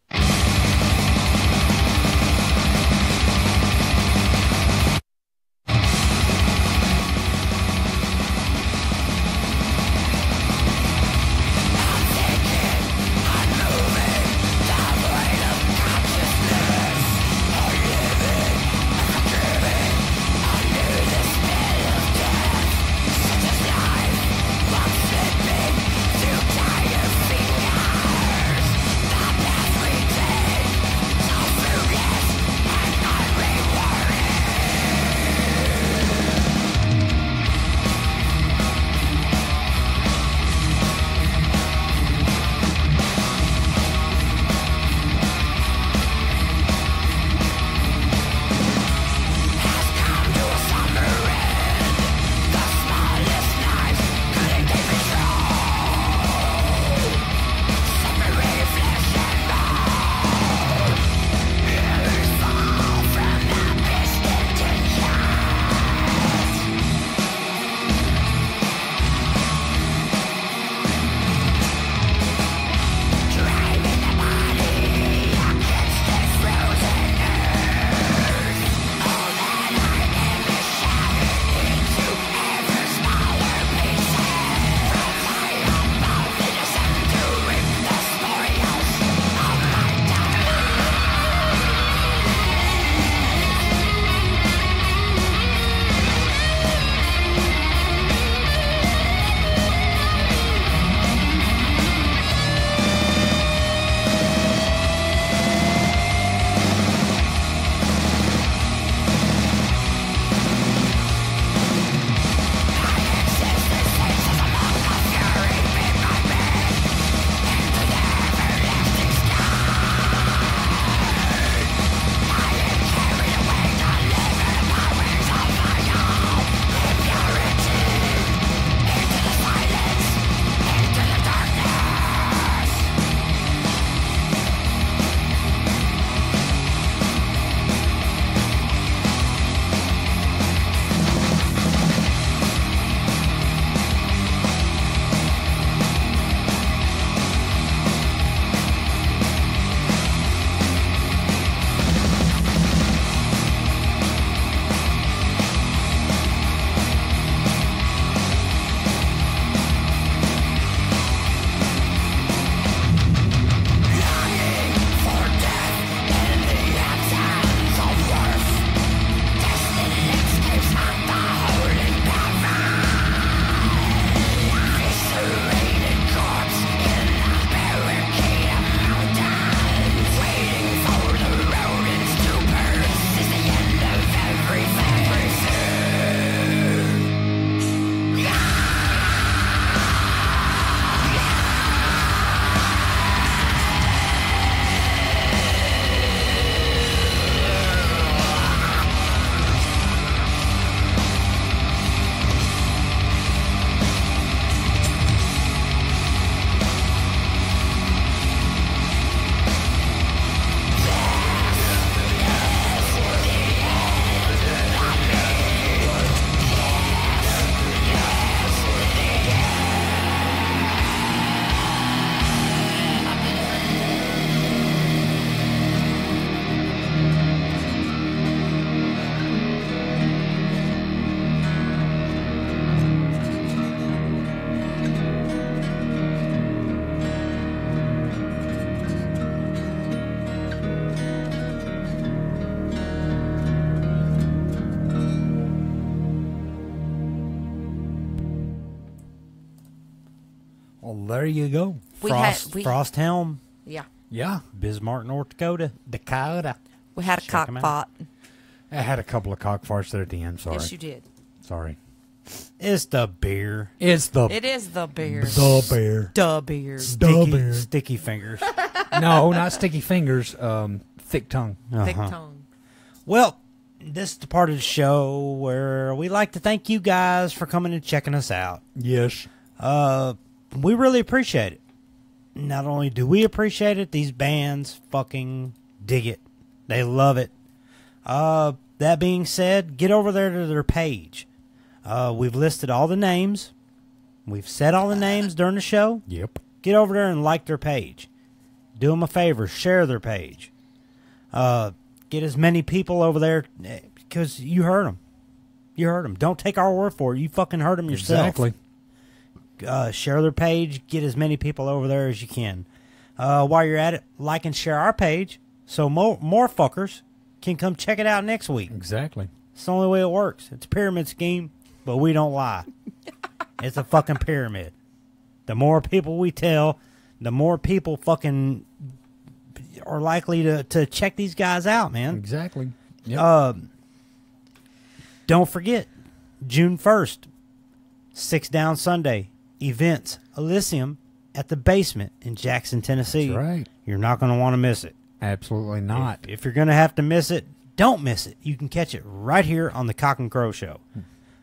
There you go. We Frost, had we, Frosthelm, yeah. Yeah. Bismarck, North Dakota. Dakota. We had a Check 'em out. cockpot. I had a couple of cock farts there at the end. Sorry. Yes, you did. Sorry. It's the beer. It's the It is the beer. the bear. The beer. Sticky, beer. sticky fingers. no, not sticky fingers. Um, thick tongue. Thick Uh-huh. tongue. Well, this is the part of the show where we like to thank you guys for coming and checking us out. Yes. Uh, we really appreciate it. Not only do we appreciate it, these bands fucking dig it. They love it. Uh, that being said, get over there to their page. Uh, we've listed all the names. We've said all the names during the show. Yep. Get over there and like their page. Do them a favor, share their page. Uh, get as many people over there because you heard them. You heard them. Don't take our word for it. You fucking heard them yourself Exactly. Uh, share their page, get as many people over there as you can. Uh, while you're at it, like and share our page so more more fuckers can come check it out next week. Exactly. It's the only way it works. It's a pyramid scheme, but we don't lie. it's a fucking pyramid. The more people we tell, the more people fucking are likely to, to check these guys out, man. Exactly. Yep. Um, don't forget, June 1st, Six Down Sunday, events, Elysium at the basement in Jackson, Tennessee. That's right. You're not going to want to miss it. Absolutely not. If you're going to have to miss it, don't miss it. You can catch it right here on the Cock and Crow Show.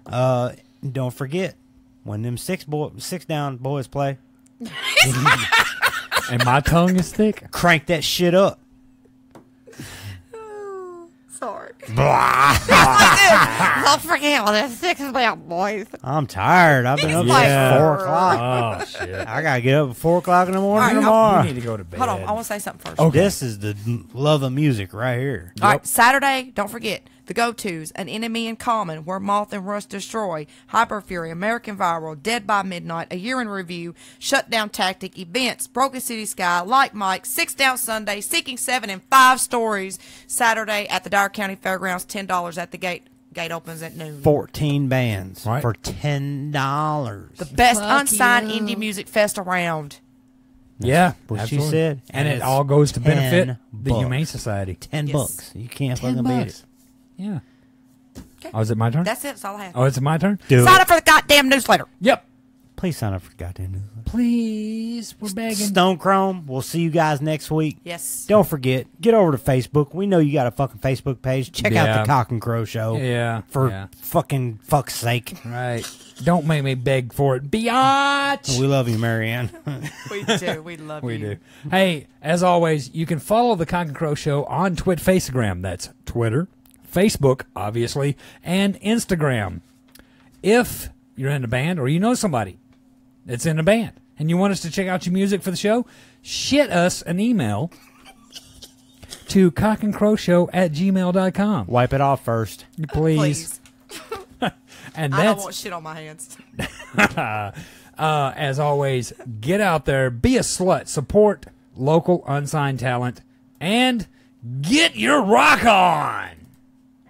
Uh, don't forget, when them six boy, six down boys play, and my tongue is thick. crank that shit up. Sorry. Blah. Don't forget when it's six about boys. I'm tired. I've been up like- since four o'clock. Oh shit. I gotta get up at four o'clock in the morning All right, tomorrow. You need to go to bed. Hold on, I want to say something first. Okay. This is the love of music right here. All right, Saturday, don't forget the go tos An Enemy in Common, Where Moth and Rust Destroy, Hyper Fury, American Viral, Dead by Midnight, A Year in Review, Shutdown Tactic, Events, Broken City Sky, Like Mike, Six Down Sunday, Seeking Seven, and Five Stories. Saturday at the Dyer County Fairgrounds, $10 at the gate. Gate opens at noon. Fourteen bands Right. for ten dollars. The best unsigned indie music fest around. Yeah, what she said. and And it all goes to benefit 10 the. Humane Society. Ten Yes. bucks. You can't Ten fucking beat it. Yeah. Okay. Oh, is it my turn? That's it. That's all I have. oh, it's my turn. Do Sign it. up for the goddamn newsletter. Yep. Please sign up for goddamn newsletter. Please, we're begging. Stone Chrome. We'll see you guys next week. Yes. Don't forget, get over to Facebook. We know you got a fucking Facebook page. Check out Yeah. the Cock and Crow Show. Yeah. For yeah. fucking fuck's sake. Right. Don't make me beg for it, biatch. We love you, Marianne. We do. We love you. We you. do. Hey, as always, you can follow the Cock and Crow Show on Twit Facegram. That's Twitter, Facebook, obviously, and Instagram. If you're in a band or you know somebody that's in a band and you want us to check out your music for the show, shit us an email to cockandcrowshow at gmail.com. Wipe it off first. Please. Please. And I don't want shit on my hands. uh, as always, get out there, be a slut, support local unsigned talent, and get your rock on.